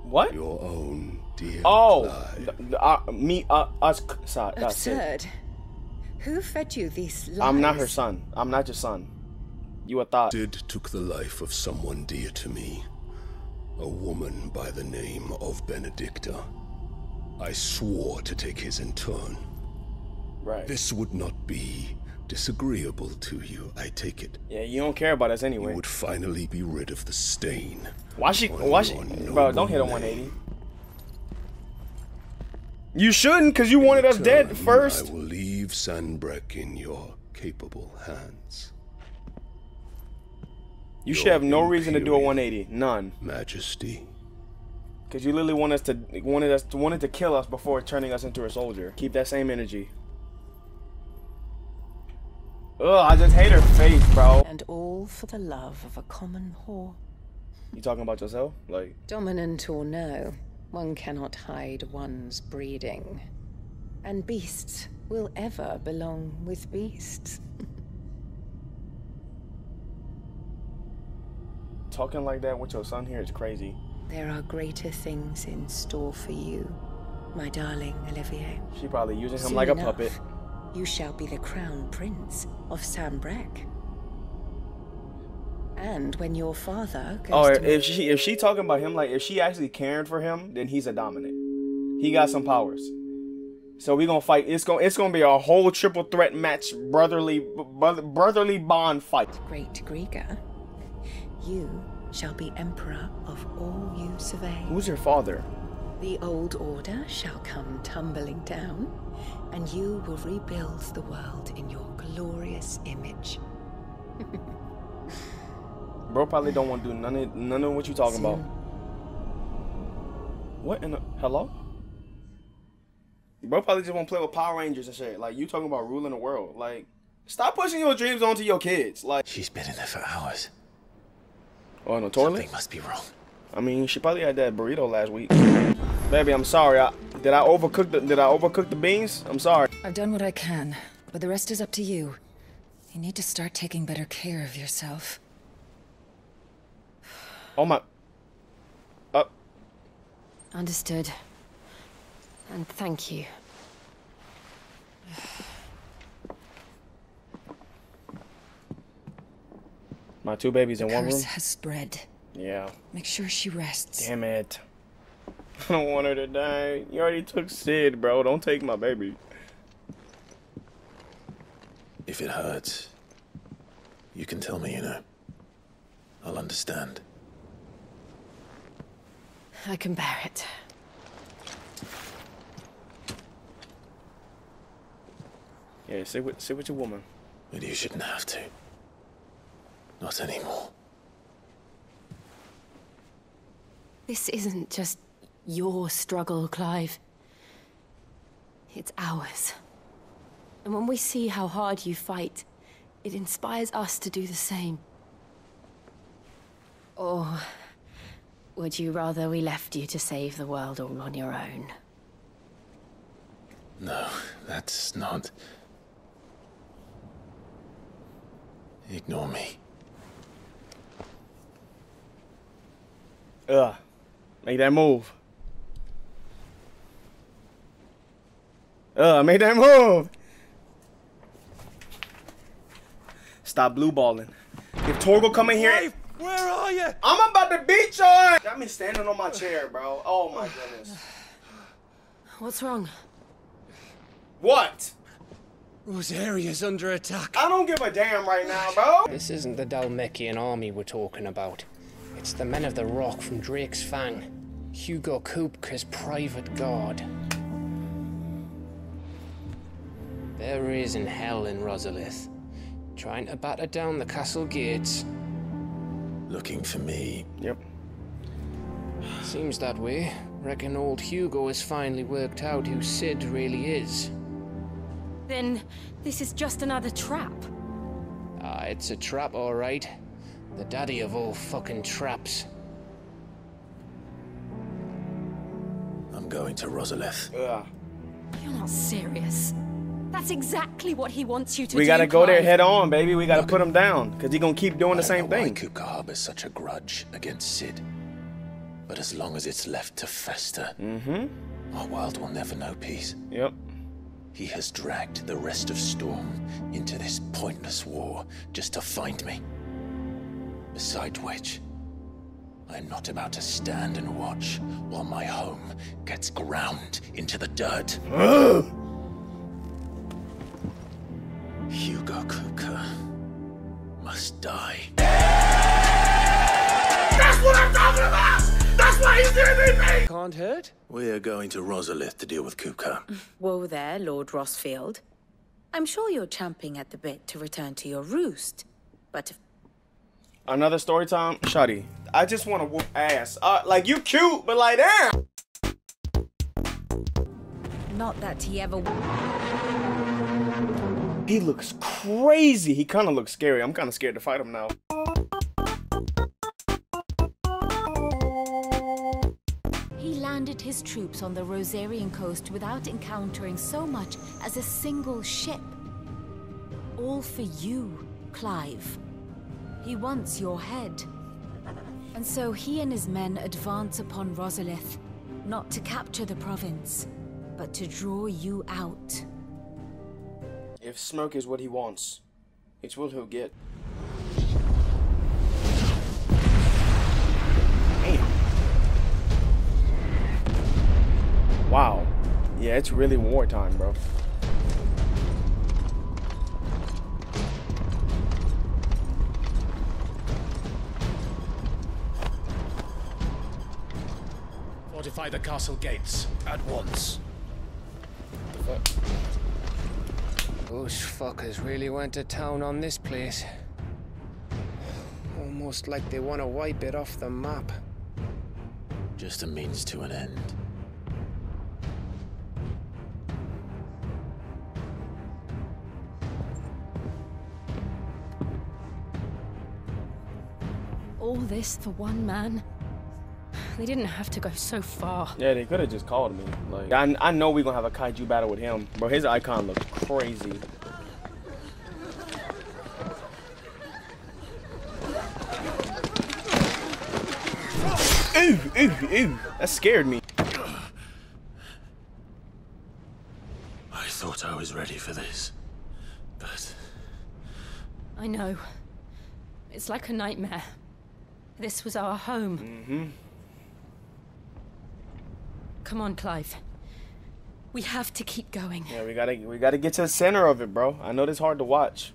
What? Your own dear Oh, Clive. th- th- uh, me, uh, us, sorry, that's it. Absurd. Who fed you these lies? I'm not her son. I'm not your son. You a thought. Did took the life of someone dear to me. A woman by the name of Benedicta. I swore to take his in turn. Right. This would not be disagreeable to you, I take it. Yeah, you don't care about us anyway. You would finally be rid of the stain. Why she? Why she? Bro, don't hit a 180. You shouldn't, cause you wanted us dead first. I will leave Sanbreque in your capable hands. You should have no reason to do a 180. None. Majesty. Cause you literally want us to wanted us wanted to kill us before turning us into a soldier. Keep that same energy. Ugh, I just hate her face, bro. And all for the love of a common whore. You talking about yourself? Like Dominant or no, one cannot hide one's breeding. And beasts will ever belong with beasts. [LAUGHS] talking like that with your son here is crazy. There are greater things in store for you, my darling Olivier. She probably using him Soon like a enough, puppet. You shall be the crown prince of Sanbreque. And when your father goes Oh, to if she if she talking about him like if she actually caring for him, then he's a dominant. He got some powers. So we gonna fight. It's gonna it's gonna be a whole triple threat match, brotherly brother, brotherly bond fight. great Griga, you shall be emperor of all you survey. Who's your father? The old order shall come tumbling down, and you will rebuild the world in your glorious image. [LAUGHS] Bro probably don't want to do none of none of what you're talking about. What in the hello? Bro probably just want to play with Power Rangers and shit. Like you talking about ruling the world. Like stop pushing your dreams onto your kids. Like She's been in there for hours. Oh, on the toilet? Something must be wrong. I mean, she probably had that burrito last week. [LAUGHS] Baby, I'm sorry. I, did I overcook the Did I overcook the beans? I'm sorry. I've done what I can, but the rest is up to you. You need to start taking better care of yourself. Oh my. Up. Understood. And thank you. My two babies in one Curse room. has spread. Yeah. Make sure she rests. Damn it. [LAUGHS] I don't want her to die. You already took Cid, bro. Don't take my baby. If it hurts, you can tell me, you know. I'll understand. I can bear it. Yeah, sit with sit with your woman. But you shouldn't have to. Not anymore. This isn't just your struggle, Clive. It's ours. And when we see how hard you fight, it inspires us to do the same. Or would you rather we left you to save the world all on your own? No, that's not. Ignore me. Ugh. Make that move. Ugh, make that move. Stop blue balling. If Torgo come in here, where are you? I'm about to beat your ass. Got me standing on my chair, bro. Oh my goodness. What's wrong? What? Rosaria's under attack. I don't give a damn right now, bro. This isn't the Dalmekian army we're talking about. It's the men of the rock from Drake's Fang. Hugo Kupka's private guard. There is in hell in Rosalith, trying to batter down the castle gates. Looking for me. Yep. Seems that way. Reckon old Hugo has finally worked out who Cid really is. Then this is just another trap. Ah, it's a trap, all right. The daddy of all fucking traps. I'm going to Rosalith. Ugh. You're not serious. That's exactly what he wants you to do. We gotta go there head on, baby. We gotta put him down, cause he gonna keep doing the same Why thing. Kupka harbors such a grudge against Cid. But as long as it's left to fester, mm-hmm. our world will never know peace. Yep. He has dragged the rest of Storm into this pointless war just to find me. Beside which, I am not about to stand and watch while my home gets ground into the dirt. Hugo Kupka must die. That's what I'm talking about! That's why he's giving me! Can't hurt? We're going to Rosalith to deal with Kupka. [LAUGHS] Whoa there, Lord Rosfield. I'm sure you're champing at the bit to return to your roost. But if Another story time? Shotty, I just want to whoop ass. Uh, like, you cute, but like, damn. not that he ever. He looks crazy. He kind of looks scary. I'm kind of scared to fight him now. He landed his troops on the Rosarian coast without encountering so much as a single ship. All for you, Clive. He wants your head. And so he and his men advance upon Rosalith, not to capture the province, but to draw you out. If smoke is what he wants, it's what he'll get. Damn. Wow. Yeah, it's really wartime, bro. Fortify the castle gates at once. Those fuckers really went to town on this place. Almost like they want to wipe it off the map. Just a means to an end. All this for one man? They didn't have to go so far. Yeah, they could have just called me. Like, I, I know we're gonna have a kaiju battle with him, bro. His icon looks crazy. Ooh, ooh, ooh. That scared me. I thought I was ready for this. But I know. It's like a nightmare. This was our home. Mm-hmm. Come on, Clive. We have to keep going. Yeah, we gotta we gotta get to the center of it, bro. I know this hard to watch.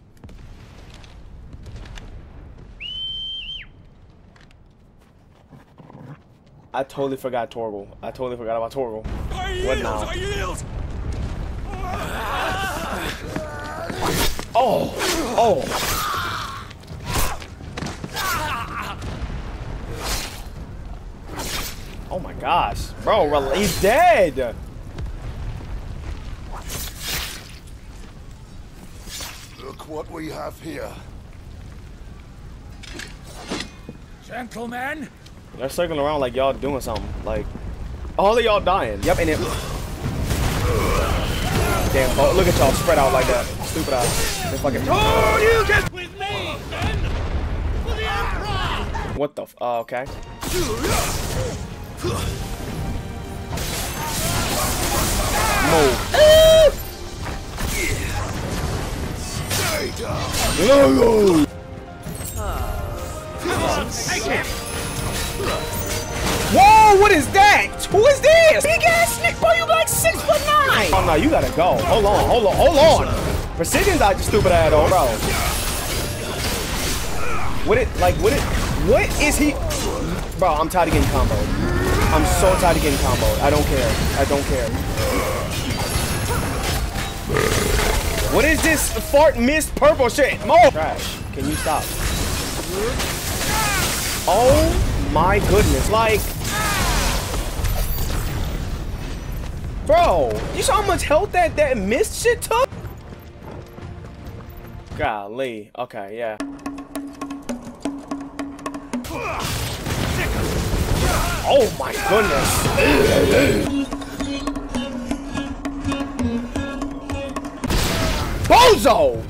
I totally forgot Torgal. I totally forgot about Torgal. What now? Oh! Oh! Gosh. Bro, rel- he's dead! Look what we have here. Gentlemen, They're circling around like y'all doing something. Like, all of y'all dying. Yep, and it. Damn, oh, look at y'all spread out like that. Stupid ass. They fucking. Oh, you get with me, then, for the Emperor! What the f. Oh, okay. Move. Whoa, what is that? Who is this? Big ass Nick boy, you like six foot nine. Oh no, you gotta go. Hold on, hold on, hold on. Precision's out your stupid ass though, bro. What it like what it what is he Bro, I'm tired of getting comboed. I'm so tired of getting comboed. I don't care. I don't care. What is this fart mist purple shit? More trash. Can you stop? Oh my goodness. Like Bro, you saw how much health that that mist shit took? Golly. Okay, yeah. Oh my goodness. Bozo!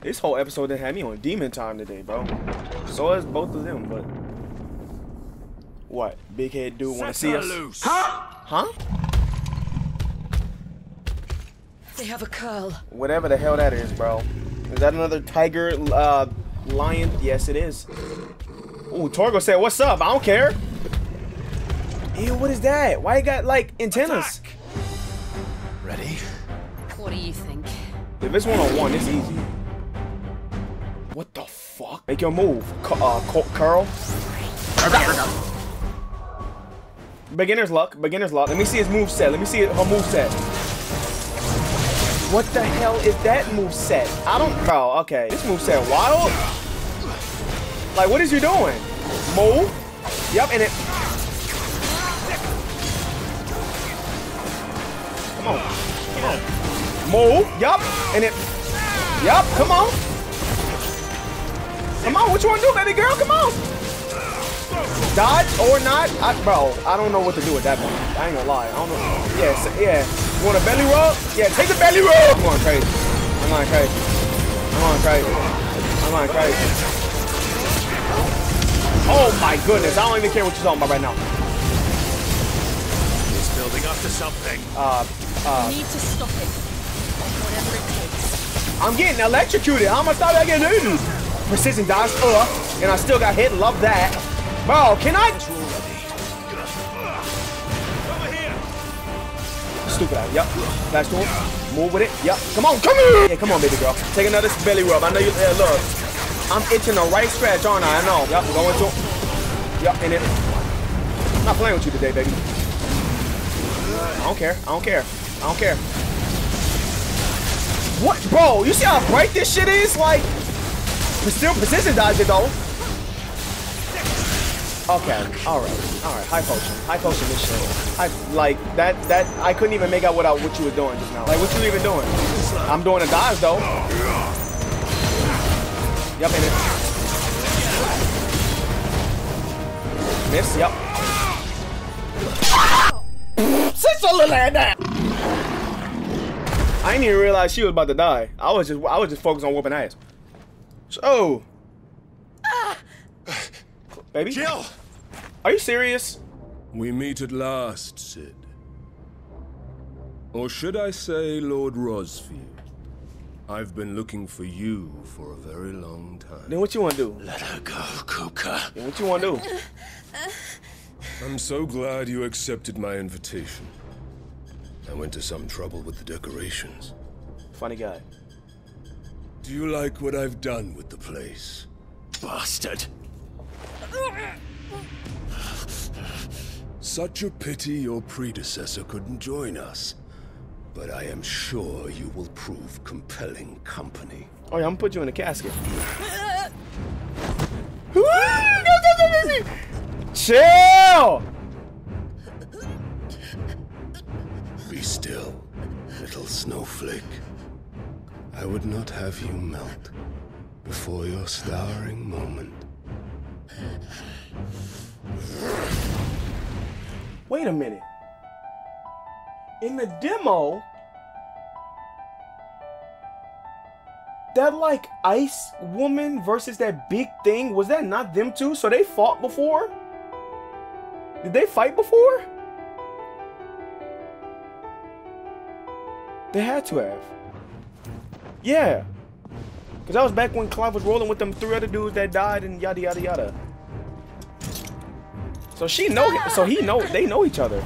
This whole episode done had me on demon time today, bro. So is both of them, but what? Big head dude want to see us? Huh? Huh? They have a curl. Whatever the hell that is, bro. Is that another tiger, uh, lion? Yes, it is. Ooh, Torgo said, what's up? I don't care. Ew, what is that? Why you got, like, antennas? Ready? What do you think? If it's one-on-one, it's easy. What the fuck? Make your move, Cu- uh, Cu- Curl. Beginner's luck. Beginner's luck. Let me see his move set. Let me see her move set. What the hell is that move set? I don't. Bro, okay. This move set wild. Like, what is you doing? Move. Yep, and it. Come on. Come on. Move. Yup. And it. Yup. Come on. Come on. What you want to do, baby girl? Come on. Dodge or not? I, bro, I don't know what to do with that one. I ain't gonna lie. I don't know. Yeah, so- yeah. You want a belly rub? Yeah, take the belly rub. I'm going crazy. I'm going crazy. I'm going crazy. I'm going crazy. Oh my goodness. I don't even care what you're talking about right now. It's building up to something. Uh, uh, We need to stop it. Whatever it takes. I'm getting electrocuted. How much time I get do? Precision dodge, uh, and I still got hit. Love that. Bro, can I? Stupid ass. Yep. Flash to. Move with it. Yep. Come on. Come here. Yeah, come on, baby girl. Take another belly rub. I know you. Yeah, look. I'm itching the right scratch, aren't I? I know. Yep. Going to. Yep. And then. I'm not playing with you today, baby. I don't care. I don't care. I don't care. What, bro? You see how bright this shit is? Like, still precision dodge it though. Okay, all right, all right. High potion, high potion. This shit. I like that. That I couldn't even make out what I, what you were doing just now. Like, what you even doing? I'm doing a dodge though. Yup, in it. Miss. Yup. Sit your little ass down. I didn't even realize she was about to die. I was just I was just focused on whooping ass. So, ah. [SIGHS] baby, Jill, are you serious? We meet at last, Cid. Or should I say, Lord Rosfield? I've been looking for you for a very long time. Then what you want to do? Let her go, Kupka. Then what you want to do? I'm so glad you accepted my invitation. I went to some trouble with the decorations. Funny guy. Do you like what I've done with the place? Bastard. Such a pity your predecessor couldn't join us. But I am sure you will prove compelling company. Oh yeah, I'm gonna put you in a casket. Chill. Be still, little snowflake. I would not have you melt before your starring moment. Wait a minute. In the demo, that like ice woman versus that big thing, was that not them two? So they fought before? Did they fight before? They had to have. Yeah. Cause that was back when Clive was rolling with them three other dudes that died and yada yada yada. So she know. So he know they know each other.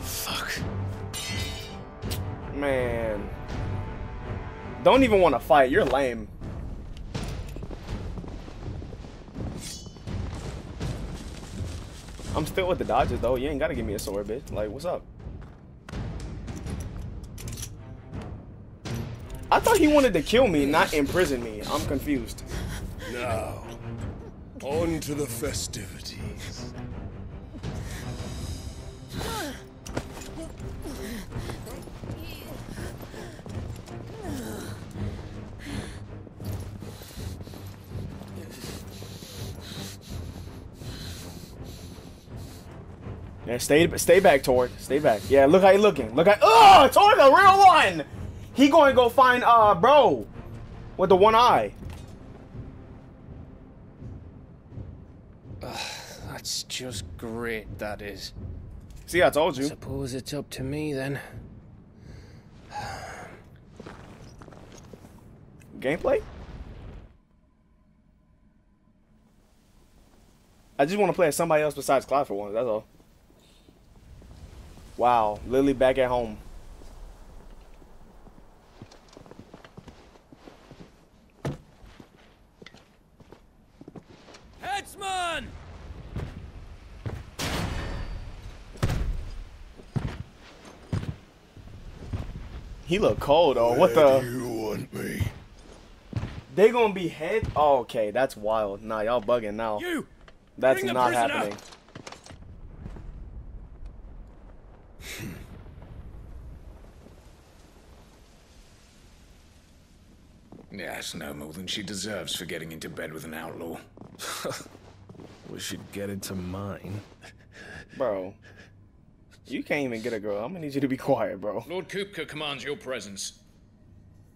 Fuck. Man. Don't even want to fight. You're lame. I'm still with the Dodgers though. You ain't gotta give me a sword, bitch. Like, what's up? I thought he wanted to kill me, not imprison me. I'm confused. Now, on to the festivities. Yeah, stay stay back, Tor. Stay back. Yeah, look how he looking. Look how Oh, Tor, the real one. He going to go find uh bro with the one eye. That's just great, that is. See, I told you. Suppose it's up to me then. Gameplay? I just want to play as somebody else besides Clive for once. That's all. Wow, Lily back at home. Headsman! He look cold though. What the? do you want me? They gonna be head? Oh, okay, that's wild. Nah, y'all bugging now. You. That's bring not prisoner. happening. Yes, no more than she deserves for getting into bed with an outlaw. [LAUGHS] We should get into mine. Bro, you can't even get a girl. I'm gonna need you to be quiet, bro. Lord Kupka commands your presence.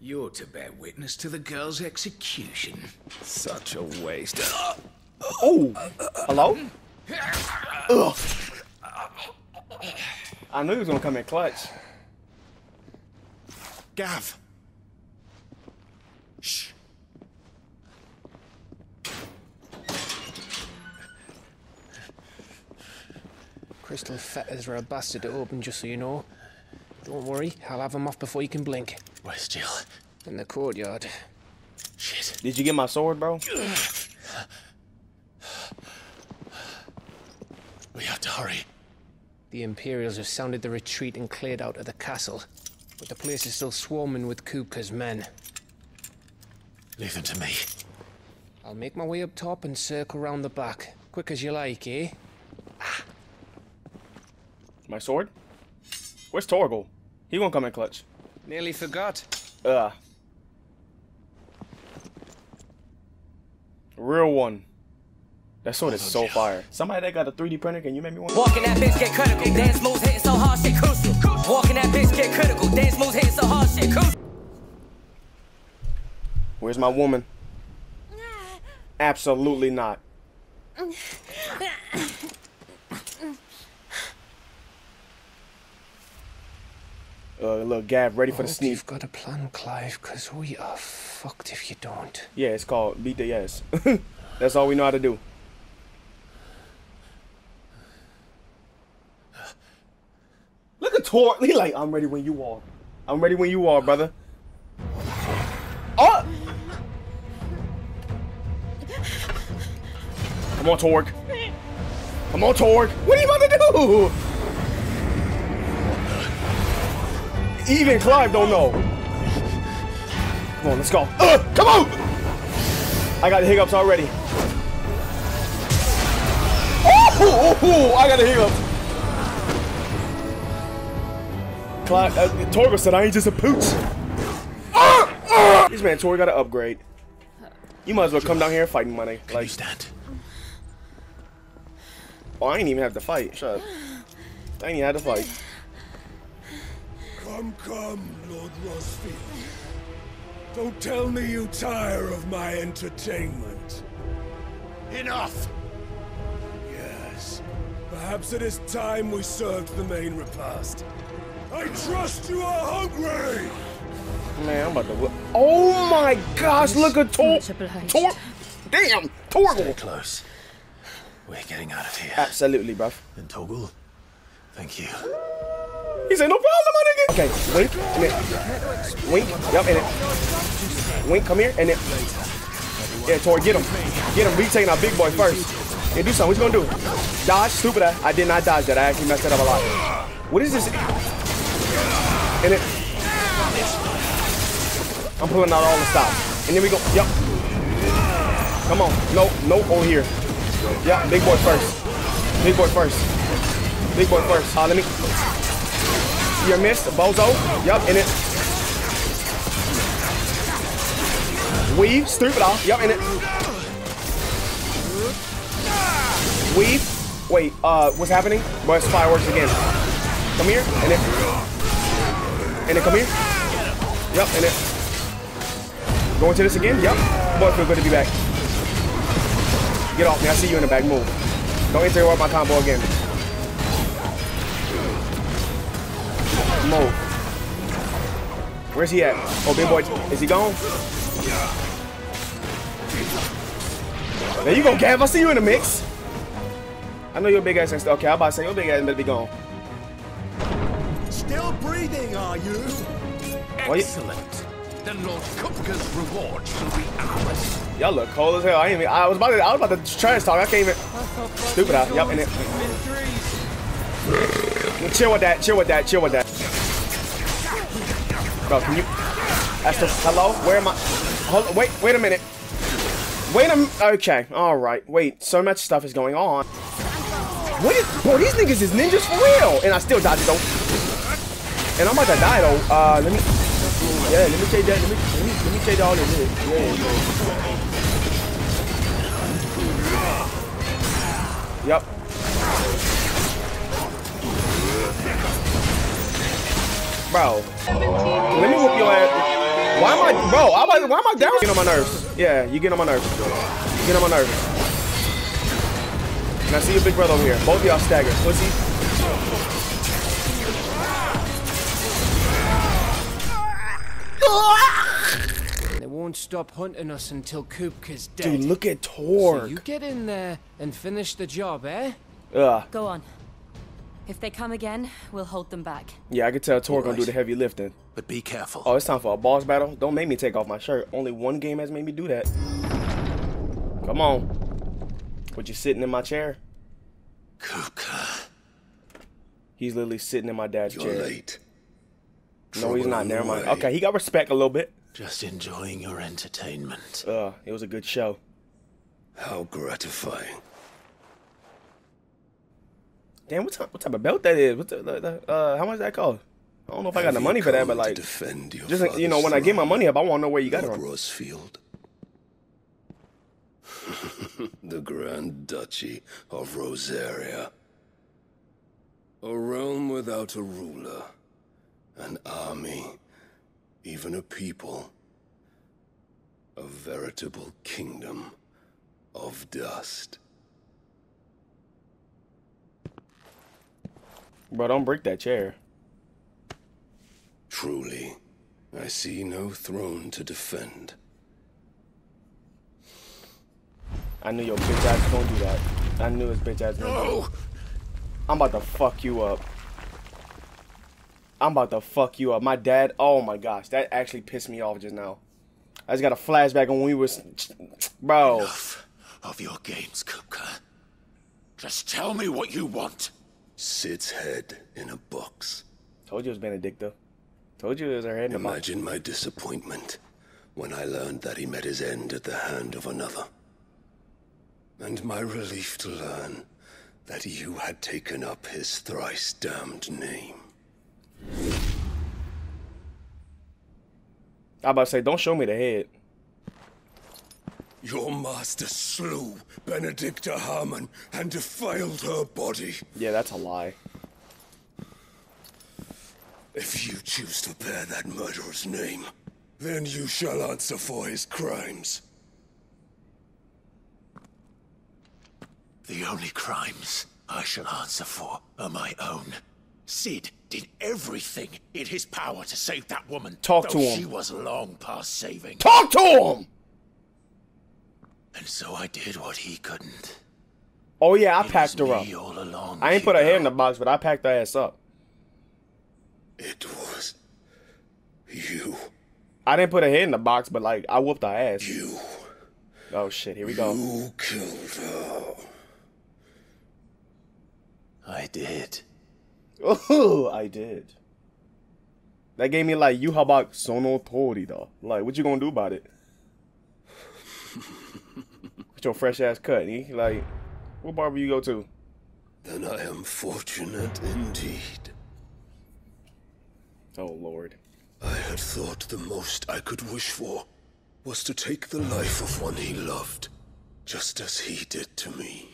You're to bear witness to the girl's execution. Such a waste. Oh, hello? Ugh. I knew he was gonna come in clutch. Gav. Shh. Crystal fetters are a bastard to open, just so you know. Don't worry, I'll have them off before you can blink. Where's Jill? In the courtyard. Shit. Did you get my sword, bro? We have to hurry. The Imperials have sounded the retreat and cleared out of the castle. But the place is still swarming with Kupka's men. Leave them to me. I'll make my way up top and circle round the back. Quick as you like, eh? My sword? Where's Torgal? He won't come in clutch. Nearly forgot. Ugh. Real one. That sword is so fire. Somebody that got a 3D printer, can you make me one? Walking that bitch get critical. Dance moves hitting so hard shit crucial. Walking that bitch get critical. Dance moves hitting so hard shit crucial. Where's my woman? Absolutely not. [LAUGHS] Uh, little Gav, ready for the sneak. You've got a plan, Clive, because we are fucked if you don't. Yeah, it's called beat the yes. [LAUGHS] That's all we know how to do. Look at Tor. He like, I'm ready when you are. I'm ready when you are, brother. Oh! Come on, Torg. Come on, Torg. What are you about to do? Even Clive don't know. Come on, let's go. Uh, come on! I got the hiccups already. Oh, oh, oh, I got the hiccups. Clive, uh, Torgo said I ain't just a pooch. Uh, uh. This man Tori got to upgrade. You might as well come down here and fight money. Like stand. Oh, I ain't even have to fight. Shut up. I ain't even have to fight. Come, come, Lord Rosfield. Don't tell me you tire of my entertainment. Enough! Yes. Perhaps it is time we served the main repast. I trust you are hungry! Man, I'm about to. whip- Oh my gosh! Look at Tor. Tor. Damn, Torgal. Close. We're getting out of here. Absolutely, bruv. And Torgal, thank you. He said, no problem, my nigga. Okay, wink, and it. Wink, yup, and it. Wink, come here, and it. Yeah, Tori, get him. Get him. We taking our big boy first. Yeah, do something. What you gonna do? Dodge? Stupid. I, I did not dodge that. I actually messed that up a lot. What is this? And it. I'm pulling out all the stops. And then we go. Yup. Come on. No, no, over here. Yeah, big boy first. Big boy first. Big boy first. Uh, let me. You missed, bozo. Yup, in it. Weave, stupid off. Yup, in it. Weave. Wait, uh, what's happening? Boy, it's fireworks again. Come here, and it. And then come here. Yup, in it. Going to this again? Yup. Boy, feel good to be back. Get off me. I see you in the back. Move. Don't interrupt my combo again. Move. Where's he at? Oh, big boy. Is he gone? There you go, Gav. I see you in the mix. I know your big ass ain't still. Okay, I'm about to say your big ass better be gone. Still breathing, are you? Excellent. Then Lord Kupka's reward shall be ours. Y'all look cold as hell. I ain't even, I was about to I was about to trash talk. I can't even. Stupid out. Yup, in it. Chill with that. Chill with that. Chill with that. Bro, can you? That's the hello. Where am I? Hold. Wait. Wait a minute. Wait a. Okay. All right. Wait. So much stuff is going on. What is? Bro, these niggas is ninjas for real. And I still dodged it though. And I'm about to die though. Uh, let me. Yeah, let me change that. Let me. Let me, let me all this. Yeah. Yep. Bro, let me whoop your ass. Why am I, bro? I'm like, why am I down? Get on my nerves. Yeah, you get on my nerves. You get on my nerves. And I see your big brother over here. Both of y'all stagger. Pussy. They won't stop hunting us until Kupka's dead. Dude, look at So you get in there and finish the job, eh? Ugh. Go on. If they come again, we'll hold them back. Yeah, I can tell Torg gonna do the heavy lifting. But be careful. Oh, it's time for a boss battle. Don't make me take off my shirt. Only one game has made me do that. Come on. But you sitting in my chair? Kupka. He's literally sitting in my dad's You're chair. late. No, he's not. on Never mind. way. Okay, he got respect a little bit. Just enjoying your entertainment. Uh, it was a good show. How gratifying. Damn, what type, what type of belt that is? What the, the, uh, how much that cost? I don't know if I got the money for that, but like, just you know, when I get my money up, I want to know where you got it from. Rosfield. [LAUGHS] the Grand Duchy of Rosaria. A realm without a ruler, an army, even a people. A veritable kingdom of dust. Bro, don't break that chair. Truly, I see no throne to defend. I knew your bitch ass gonna do that. I knew his bitch ass gonna do it. I'm about to fuck you up. I'm about to fuck you up. My dad, oh my gosh, that actually pissed me off just now. I just got a flashback on when we was, bro. Enough Of your games, Kupka. Just tell me what you want. Cid's head in a box. Told you it was Benedicta. Told you it was her head in the box. Imagine my disappointment when I learned that he met his end at the hand of another. And my relief to learn that you had taken up his thrice damned name. I about to say, don't show me the head. Your master slew Benedicta Harmon and defiled her body. Yeah, that's a lie. If you choose to bear that murderer's name, then you shall answer for his crimes. The only crimes I shall answer for are my own. Cid did everything in his power to save that woman. Talk to him. She was long past saving. Talk to him! So I did what he couldn't. Oh yeah, I It packed her up. all along, I ain't put her head in the box, but I packed her ass up. It was you. I didn't put her head in the box, but like I whooped her ass. You. Oh shit, here we go. You killed her. I did. Oh, I did. That gave me like you how about sono tori though. Like, what you gonna do about it? With your fresh ass cut, eh? Like, what barber you go to? Then I am fortunate indeed. Oh lord. I had thought the most I could wish for was to take the life of one he loved, just as he did to me.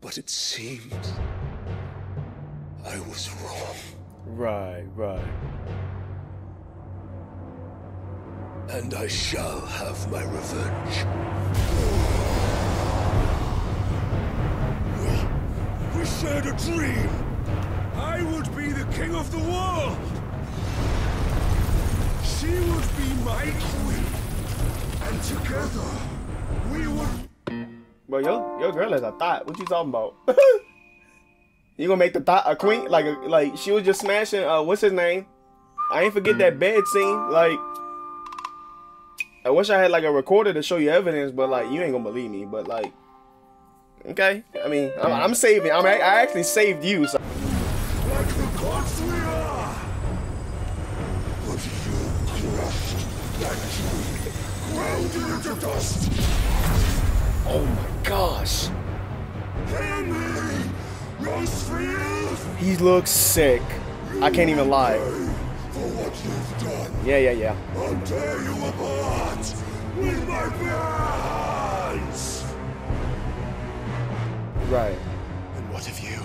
But it seems I was wrong. Right, right. And I shall have my revenge. We shared a dream. I would be the king of the world. She would be my queen. And together, we would... Bro, your your girl is a thought. What you talking about? [LAUGHS] you gonna make the thought a queen? Like like she was just smashing. Uh, what's his name? I ain't forget that bed scene. Like, I wish I had like a recorder to show you evidence, but like you ain't gonna believe me. But like, okay. I mean, I'm, mm. I'm saving. I'm, I actually saved you. So. Like the gods we are! But you crushed that tree, ground it into dust! Oh my gosh. Hear me! Rosfield! He looks sick. I can't even lie. Yeah, yeah, yeah. I'll tear you apart with my hands! Right. And what of you?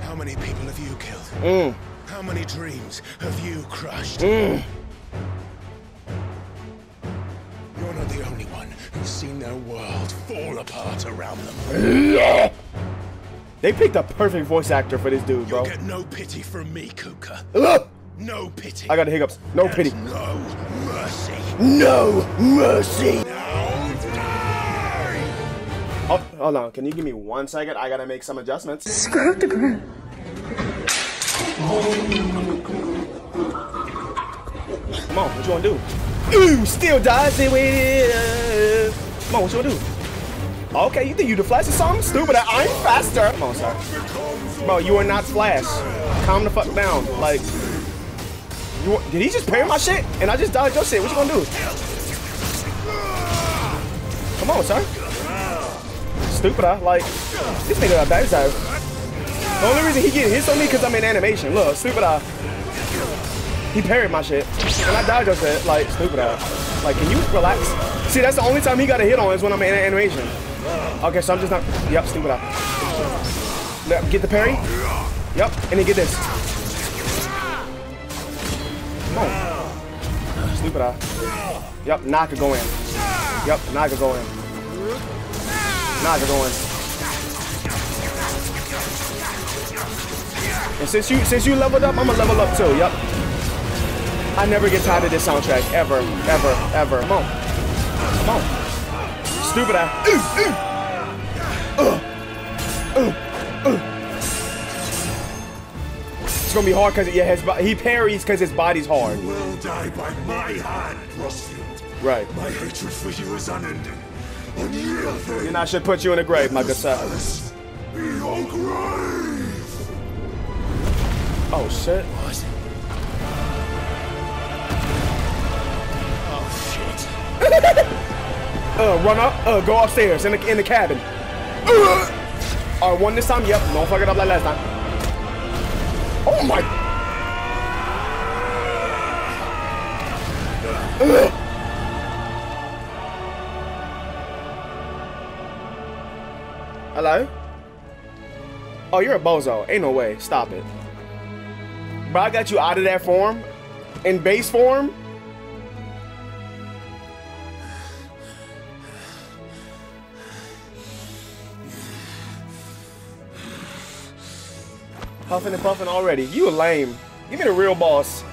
How many people have you killed? Mm. How many dreams have you crushed? Mm. You're not the only one who's seen their world fall apart around them. They picked a perfect voice actor for this dude, bro. You'll get no pity from me, Kupka. Ugh. No pity. I got the hiccups. No and pity. No mercy. No mercy. Oh, hold on. Can you give me one second? I gotta make some adjustments. Screw the ground. Come on, what you wanna do? Ooh, still dies it with. Come on, what you wanna do? Okay, you think you the Flash or something? Stupid. I'm faster. Come on, sir. Bro, you are not Flash. Calm the fuck down. Like, you did he just parry my shit? And I just dodged your shit. What you gonna do? Come on, sir. Stupid. I like this nigga bad side. The only reason he get hits on me because I'm in animation. Look, stupid. I. He parried my shit. And I dodged your shit. Like, stupid. I. Like, can you relax? See, that's the only time he got a hit on is when I'm in animation. Okay, so I'm just not. Yep, stupid. I. Get the parry. Yep, and then get this. On. Stupid. I. Yep, I go in. Yep, could go in. I go in. And since you since you leveled up, I'm gonna level up too. Yep. I never get tired of this soundtrack ever, ever, ever. Come on, come on. Stupid eye. It's gonna be hard because yeah, his he parries because his body's hard. You will die by my hand, Rosfield. Right. My hatred for you is unending. Unyielding. And I should put you in the grave, my good sir. Be your grave! Oh shit. What? Oh shit. [LAUGHS] Uh, run up. Uh, go upstairs in the in the cabin. Uh, all right, one this time. Yep. Don't fuck it up like last time. Oh my. Ugh. Hello? Oh, you're a bozo. Ain't no way. Stop it. Bro, I got you out of that form. In base form. Huffing and puffing already. You a lame. Give me the real boss.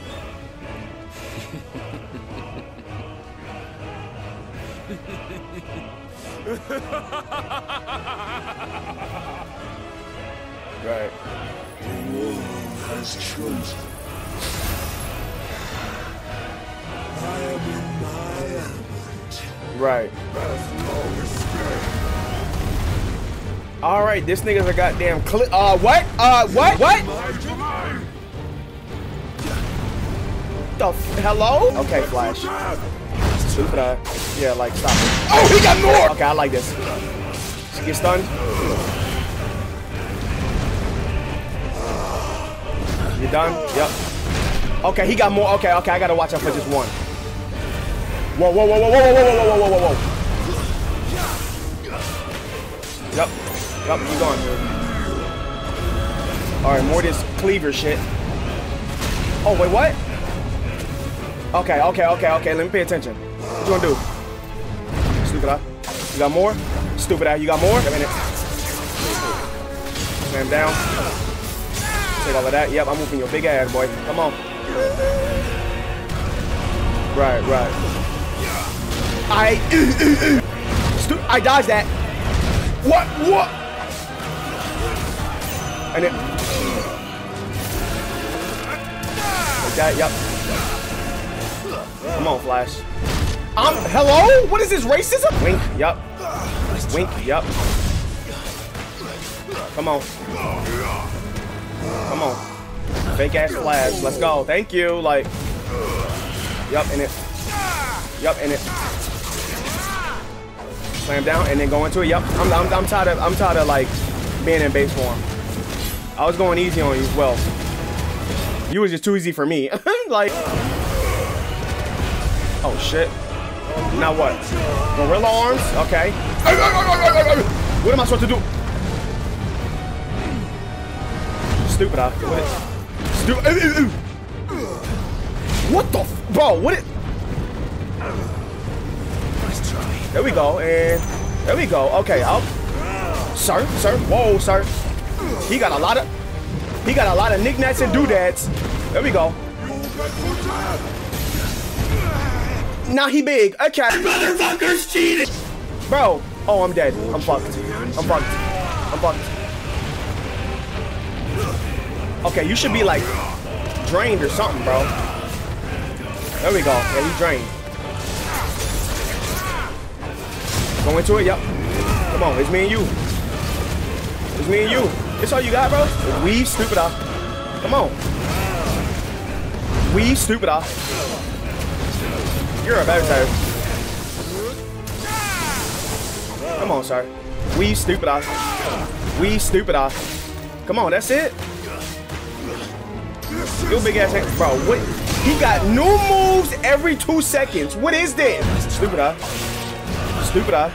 [LAUGHS] Right. The world has chosen. I am in my element. Right. Have no escape. All right, this nigga's a goddamn cli- Uh, what? Uh, what? What? The f- hello? Okay, Flash. Stupid. Yeah, like stop it. Oh, he got more. Okay, I like this. Get stunned. You done? Yep. Okay, he got more. Okay, okay, I gotta watch out for just one. Whoa, whoa, whoa, whoa, whoa, whoa, whoa, whoa, whoa, whoa, whoa. Yep. Yep, you gone. Alright, more this cleaver shit. Oh, wait, what? Okay, okay, okay, okay. Let me pay attention. What you gonna do? Stupid eye. You got more? Stupid eye, you got more? Wait a minute. Slam down. Take all of that. Yep, I'm moving your big ass, boy. Come on. Right, right. I. [CLEARS THROAT] I dodged that. What? What? And then. Like that, yep. Come on, Flash. I'm. Hello? What is this racism? Wink, yep. Wink, yep. Come on. Come on. Fake ass Flash. Let's go. Thank you. Like. Yup, in it. Yup, in it. Slam down and then go into it. Yup. I'm, I'm, I'm tired of I'm tired of like being in base form. I was going easy on you well. You was just too easy for me. [LAUGHS] like Oh shit. Now what? Gorilla arms? Okay. What am I supposed to do? Stupid. What? Stupid. What the bro? What it? There we go, and there we go. Okay, I'll. Sir, sir, whoa, sir. He got a lot of. He got a lot of knickknacks and doodads. There we go. Now he big. Okay. Motherfuckers cheated. Bro. Oh, I'm dead. I'm fucked. I'm fucked. I'm fucked. Okay, you should be like drained or something, bro. There we go. Yeah, he drained. Go into it. Yep. Come on. It's me and you. It's me and you. It's all you got, bro. We stupid off. Come on. We stupid off. You're a better sir. Come on, sir. We stupid off. We stupid off. Come on, that's it. You big ass. Bro, what? He got new moves every two seconds. What is this? Stupid eye. Stupid eye.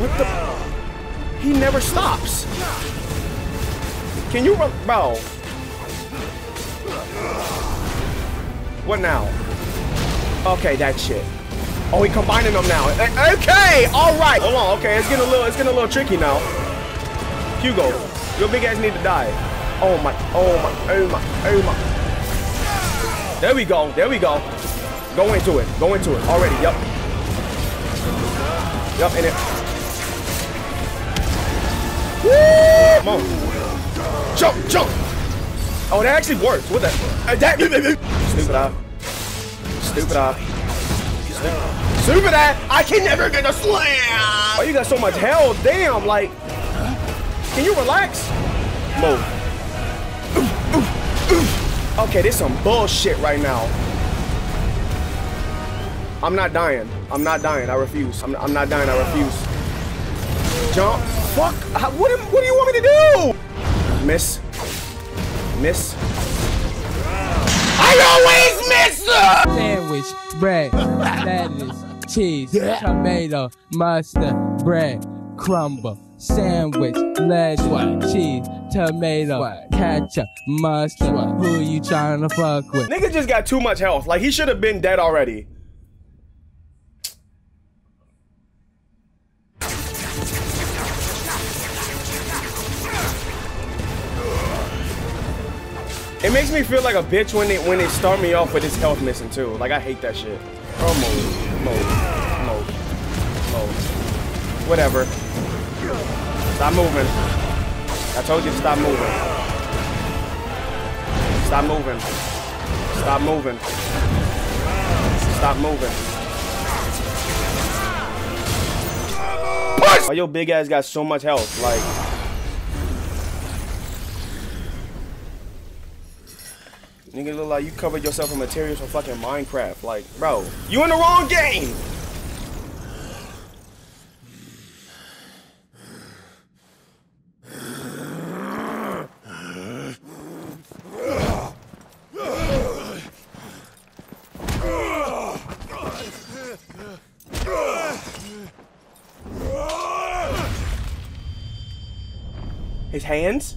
What the? He never stops. Can you, run, bro? What now? Okay, that shit. Oh, he combining them now. Eh, eh, okay, all right. Hold on. Okay, it's getting a little, it's getting a little tricky now. Hugo, your big ass need to die. Oh my, oh my, oh my, oh my. There we go, there we go. Go into it, go into it already, yep. Yep, in it. Woo! Come on. Jump, jump. Oh, that actually works. What the? Uh, that, [LAUGHS] stupid eye. Stupid eye. Stupid eye. I can never get a slam. Oh, you got so much health. Damn, like, can you relax? Move. Okay, this some bullshit right now. I'm not dying. I'm not dying. I refuse. I'm, I'm not dying. I refuse. Jump. Fuck. How, what, am, what do you want me to do? Miss. Miss. I always miss her! Sandwich, bread, lettuce, cheese, tomato, mustard, bread, crumble, sandwich, lettuce, cheese, tomato, what? ketchup, mustard. Who you trying to fuck with? Nigga just got too much health. Like, he should have been dead already. It makes me feel like a bitch when they when they start me off with his health missing too. Like I hate that shit. Oh move, move, move. Whatever. Stop moving. I told you to stop moving. Stop moving. Stop moving. Stop moving. Push! Why your big ass got so much health? Like. Nigga look like you covered yourself in materials from fucking Minecraft. Like, bro, you in the wrong game! His hands?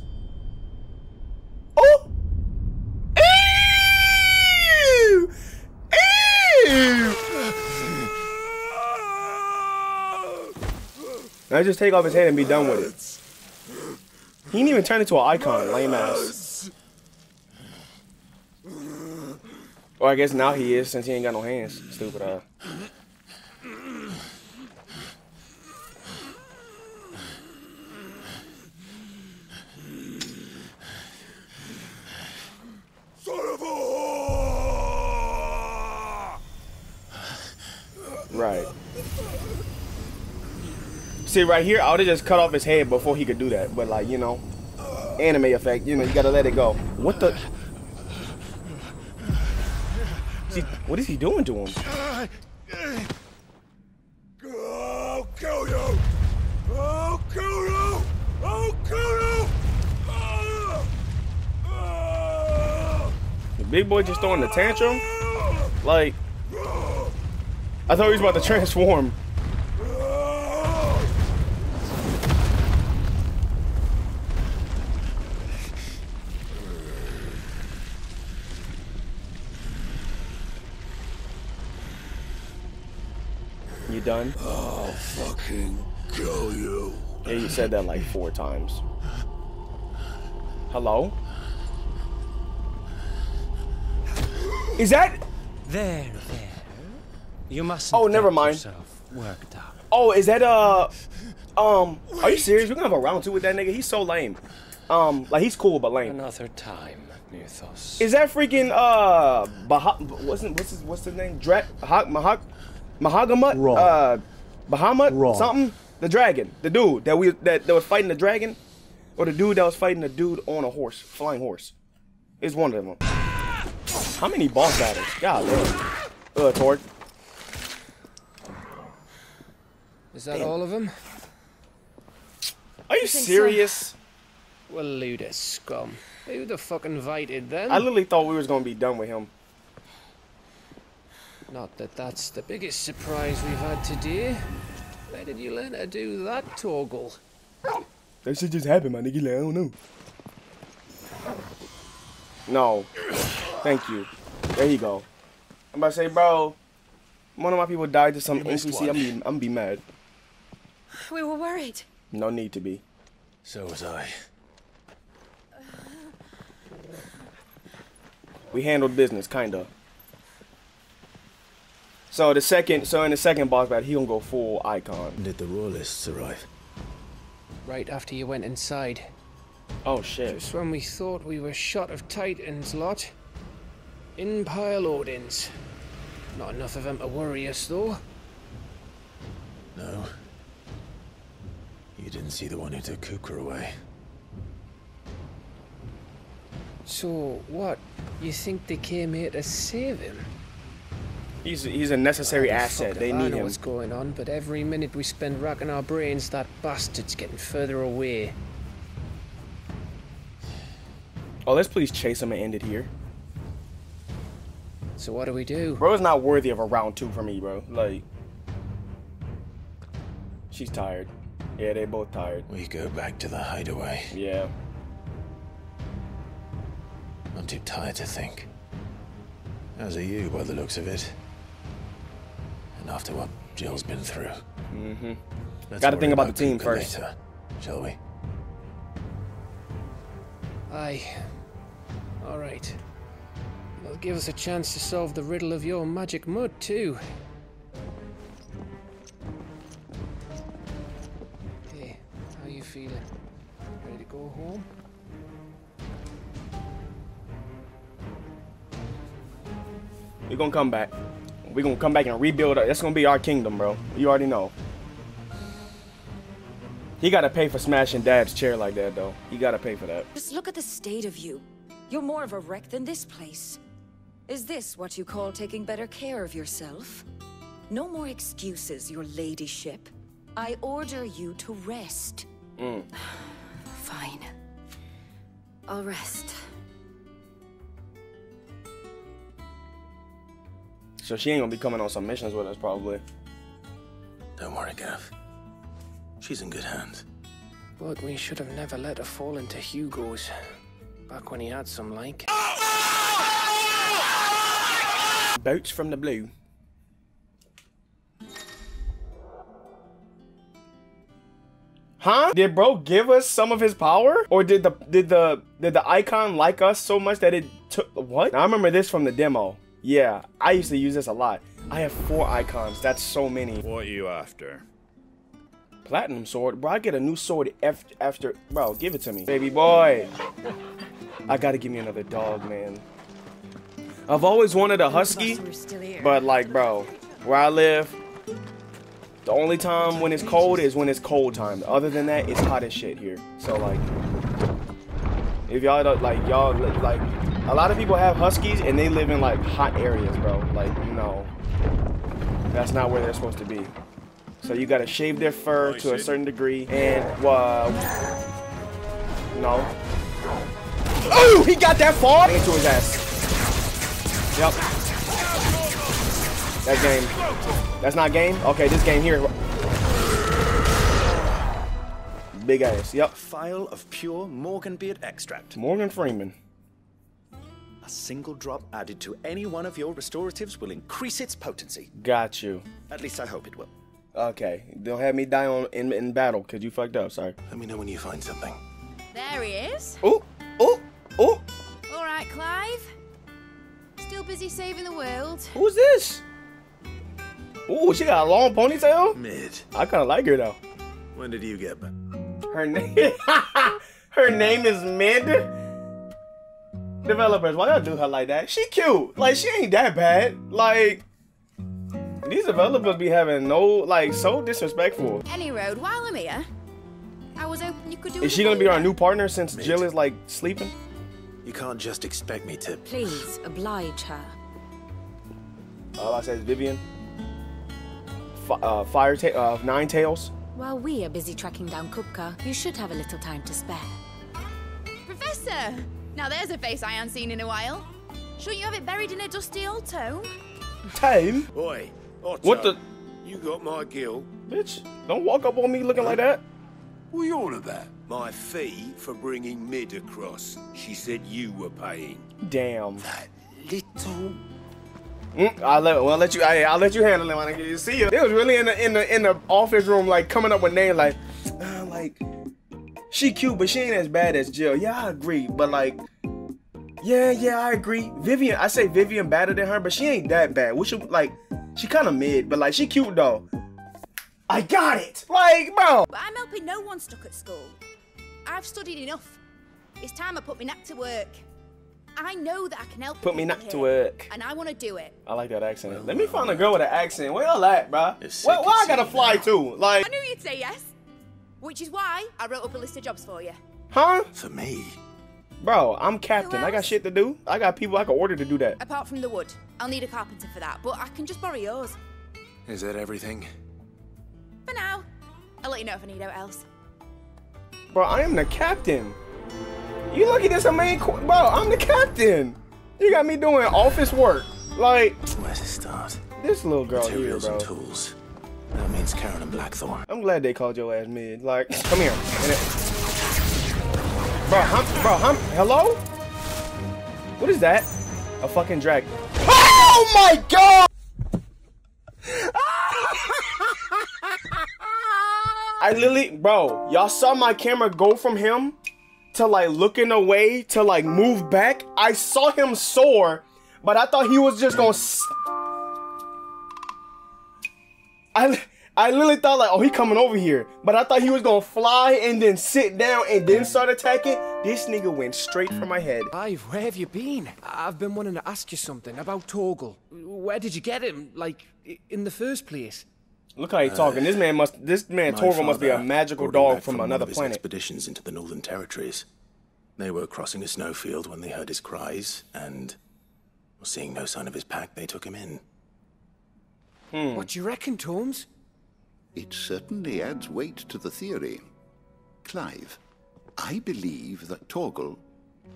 Oh! I just take off his head and be done with it. He didn't even turn into an icon, lame ass. Or I guess now he is since he ain't got no hands. Stupid eye. Right. See, right here, I would have just cut off his head before he could do that. But, like, you know, anime effect, you know, you gotta let it go. What the? See, what is he doing to him? I'll kill you! Kill you! I'll kill you! The big boy just throwing the tantrum? Like, I thought he was about to [LAUGHS] transform. You done? I'll fucking kill you. Yeah, you said that like four times. Hello? Is that? There, there. You must. Oh, never mind. Worked up. Oh, is that uh, um? Are you serious? We're gonna have a round two with that nigga. He's so lame. Um, like he's cool but lame. Another time, Mythos. Is that freaking uh, Bah? What's his, what's his, what's his name? Dra Mahag Mahag Mahagamut? Wrong. Uh, Bahamut? Wrong. Something? The dragon. The dude that we that, that was fighting the dragon, or the dude that was fighting the dude on a horse, flying horse. Is one of them. How many boss battles? God damn. Uh, Tord. Is that Damn. all of them? Are you think so? serious? Well, Luda scum. Who the fuck invited them? I literally thought we was gonna be done with him. Not that that's the biggest surprise we've had today. Where did you learn to do that, Torgal? That shit just happened, my nigga. Like, I don't know. No. Thank you. There you go. I'm about to say, bro, one of my people died to some You missed NPC. I'm be, I'm be mad. We were worried. No need to be. So was I. We handled business, kinda. So the second, so in the second boss battle, he gonna go full icon. Did the royalists arrive? Right after you went inside. Oh shit. Just when we thought we were shot of Titans lot. In pile Odins. Not enough of them to worry us, though. No. You didn't see the one who took Kupka away. So, what? You think they came here to save him? He's he's a necessary the asset. fuck They do I need know him. what's going on, but every minute we spend racking our brains, that bastard's getting further away. Oh, let's please chase him and end it here. So what do we do? Bro is not worthy of a round two for me, bro. Like, she's tired. Yeah, they both tired. We go back to the hideaway. Yeah. I'm too tired to think. As are you, by the looks of it. And after what Jill's been through. Mm-hmm. Gotta think about the team Kuka first. Later, shall we? Aye. Alright. It'll give us a chance to solve the riddle of your magic mud, too. Hey, how you feeling? Ready to go home? We're gonna come back. We're gonna come back and rebuild. That's gonna be our kingdom, bro. You already know. He gotta pay for smashing Dad's chair like that, though. He gotta pay for that. Just look at the state of you. You're more of a wreck than this place. Is this what you call taking better care of yourself? No more excuses, your ladyship. I order you to rest. Mm. [SIGHS] Fine. I'll rest. So she ain't gonna be coming on some missions with us, probably. Don't worry, Gav. She's in good hands. But we should have never let her fall into Hugo's. Back when he had some like. Boats from the blue. Huh? Did bro give us some of his power? Or did the did the did the icon like us so much that it took what? I remember this from the demo. Yeah, I used to use this a lot. I have four icons. That's so many. What are you after? Platinum sword? Bro, I get a new sword after. Bro, give it to me. Baby boy. I gotta give me another dog, man. I've always wanted a husky, but like, bro, where I live, The only time when it's cold is when it's cold time. Other than that, it's hot as shit here. So like, if y'all don't like y'all like, a lot of people have huskies and they live in like hot areas, bro. Like you know, that's not where they're supposed to be. So you gotta shave their fur to a certain degree and uh, no. Oh, he got that far into his ass. Yep. That game. That's not game? Okay, this game here. Big ass, yep. File of pure Morgan beard extract. Morgan Freeman. A single drop added to any one of your restoratives will increase its potency. Got you. At least I hope it will. Okay, don't have me die on in, in battle because you fucked up. Sorry. Let me know when you find something. There he is. Oh, oh, oh. All right, Clive. Still busy saving the world. Who's this? Ooh, she got a long ponytail. Mid. I kind of like her though. When did you get back? Her [LAUGHS] name. her name is Mid. Developers, why y'all do her like that? She cute. Like she ain't that bad. Like these developers be having no like so disrespectful. Any road, while I'm here, I was hoping you could do. Is she gonna be our new partner since Jill is like sleeping? You can't just expect me to. Please oblige her. All I said is Vivian. F uh, Fire ta uh, Nine Tails. While we are busy tracking down Kupka, you should have a little time to spare. Professor! Now there's a face I haven't seen in a while. Shouldn't you have it buried in a dusty old tome? Tame? Oi, Otto, What the? You got my gil? Bitch, don't walk up on me looking like that. What are you all about? My fee for bringing Mid across. She said you were paying. Damn. That little Mm, I'll let well I'll let you I, I'll let you handle it when I get you see you. They was really in the in the in the office room like coming up with names like uh, like she cute but she ain't as bad as Jill. Yeah, I agree. But like yeah, yeah, I agree. Vivian, I say Vivian better than her, but she ain't that bad. We should like she kind of mid, but like she cute though. I got it. Like, bro. But I'm helping no one stuck at school. I've studied enough. It's time I put me knack to work. I know that I can help. Put me people knack to work. And I want to do it. I like that accent. Let me find a girl with an accent. Where y'all at, bro? Where, where I gotta fly to? Like, I knew you'd say yes. Which is why I wrote up a list of jobs for you. huh? For me. Bro, I'm captain. I got shit to do. I got people I can order to do that. Apart from the wood. I'll need a carpenter for that, but I can just borrow yours. Is that everything? For now. I'll let you know if I need out else. Bro, I am the captain. You lucky this a main qu- bro, I'm the captain. You got me doing office work. Like Where to start? this little girl here, bro. and tools. That means Charon and Blackthorne. I'm glad they called your ass mid. Like, come here. Bro, hum, bro, hum, hello? What is that? A fucking dragon. Oh my god! [LAUGHS] I literally, bro, y'all saw my camera go from him to like looking away to like move back. I saw him soar, but I thought he was just gonna. S- I I literally thought like, oh, he coming over here, but I thought he was gonna fly and then sit down and then start attacking. This nigga went straight for my head. Clive, where have you been? I've been wanting to ask you something about Torgal. Where did you get him? Like, in the first place? Look how he uh, talking. This man must. This man My must be a magical dog back from one another of his planet. expeditions into the Northern Territories. They were crossing a snowfield when they heard his cries, and seeing no sign of his pack, they took him in. Hmm. What do you reckon, Tomes? It certainly adds weight to the theory. Clive, I believe that Torgal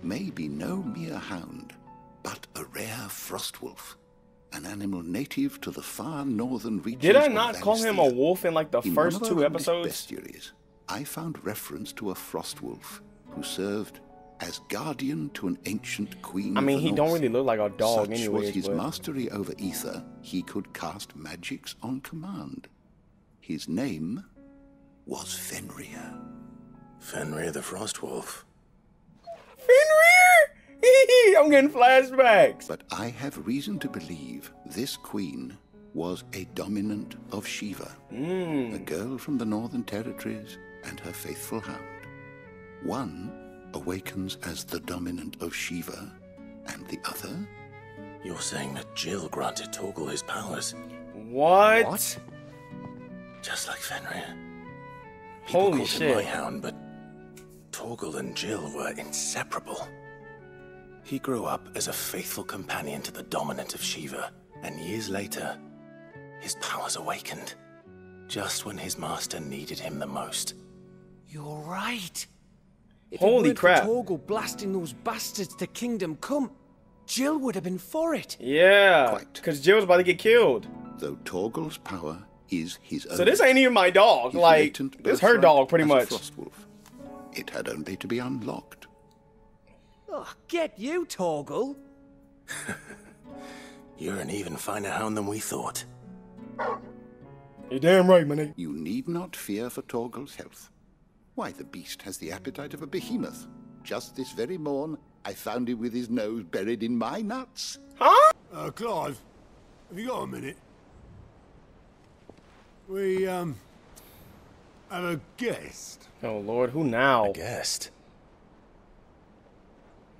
may be no mere hound, but a rare frostwolf, an animal native to the far northern regions. Did I of not call him a wolf in like the In first one of two our episodes? bestiaries, I found reference to a frostwolf who served as guardian to an ancient queen. I of mean, the he don't really look like a dog Such anyways, was his but- mastery over ether, he could cast magics on command. His name was Fenrir. Fenrir the Frostwolf. Fenrir! [LAUGHS] I'm getting flashbacks. But I have reason to believe this queen was a dominant of Shiva, Hmm. a girl from the Northern Territories and her faithful hound. One awakens as the dominant of Shiva, and the other You're saying that Jill granted Torgal his powers? What? Just like Fenrir. People Holy called him shit. my hound, but Torgal and Jill were inseparable. He grew up as a faithful companion to the dominant of Shiva, and years later, his powers awakened. Just when his master needed him the most. You're right. If Holy it crap. For Torgal blasting those bastards to Kingdom Come, Jill would have been for it. Yeah, because Jill's about to get killed. Though Torgal's power is his own. So this ain't even my dog. his Like, latent this her dog, pretty as a much. Frostwolf. It had only to be unlocked. Oh, get you, Torgal. [LAUGHS] You're an even finer hound than we thought. You're damn right, man. You need not fear for Torgal's health. Why, the beast has the appetite of a behemoth. Just this very morn, I found him with his nose buried in my nuts. Huh? Uh, Clive, have you got a minute? We, um, have a guest. Oh Lord, who now? A guest.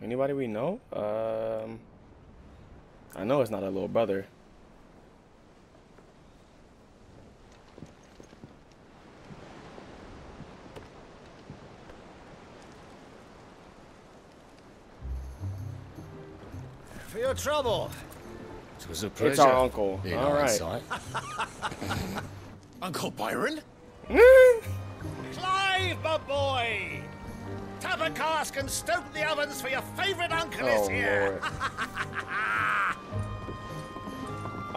Anybody we know? Um, I know it's not a little brother. For your trouble. It was a pleasure. It's our uncle. being All on [LAUGHS] Uncle Byron? [LAUGHS] Clive, my boy! Tap a cask and stoke the ovens for your favourite uncle is Oh, here.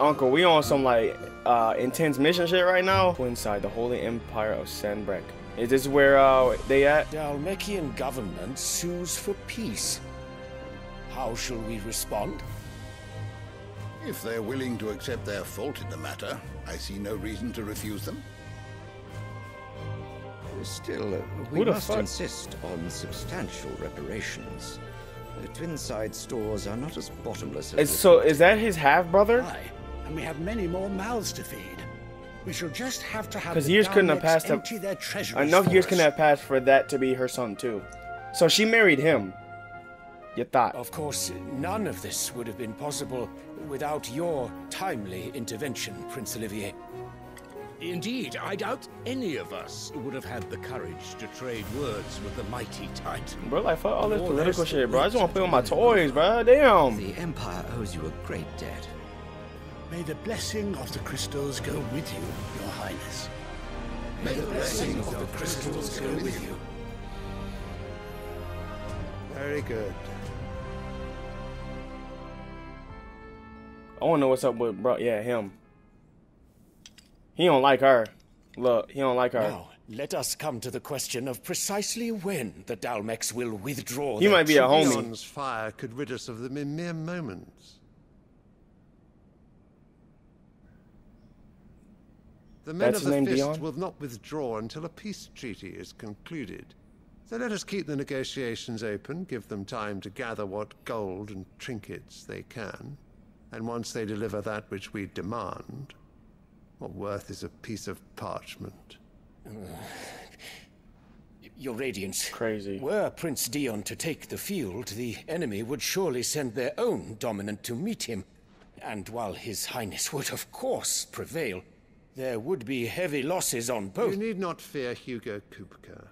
[LAUGHS] Uncle, we on some like uh intense mission shit right now. Inside the Holy Empire of Sanbreque. Is this where uh they at? Dhalmekian government sues for peace. How shall we respond? If they're willing to accept their fault in the matter, I see no reason to refuse them. Still, uh, we Who must insist on substantial reparations. The Twinside stores are not as bottomless as so is that his half brother? Aye, and we have many more mouths to feed. We shall just have to have Because years couldn't have passed to, empty their treasuries enough for years us. couldn't have passed for that to be her son too. So she married him. You thought? Of course, none of this would have been possible without your timely intervention, Prince Olivier. Indeed, I doubt any of us would have had the courage to trade words with the mighty Titan. Bro, like fuck all this political shit, bro. I just want to play with my toys, bro. Damn. The Empire owes you a great debt. May the blessing of the crystals go with you, Your Highness. May the blessing of the crystals go with you. Very good. I want to know what's up with bro. Yeah, him. He don't like her. Look, he don't like her. Now, let us come to the question of precisely when the Dalmex will withdraw He might be a troops. homie. Dion's fire could rid us of them in mere moments. The men That's of his the Fist Dion? will not withdraw until a peace treaty is concluded. So let us keep the negotiations open, give them time to gather what gold and trinkets they can, and once they deliver that which we demand, what worth is a piece of parchment? [SIGHS] Your Radiance. Crazy. Were Prince Dion to take the field, the enemy would surely send their own dominant to meet him. And while His Highness would, of course, prevail, there would be heavy losses on both. You need not fear Hugo Kupka.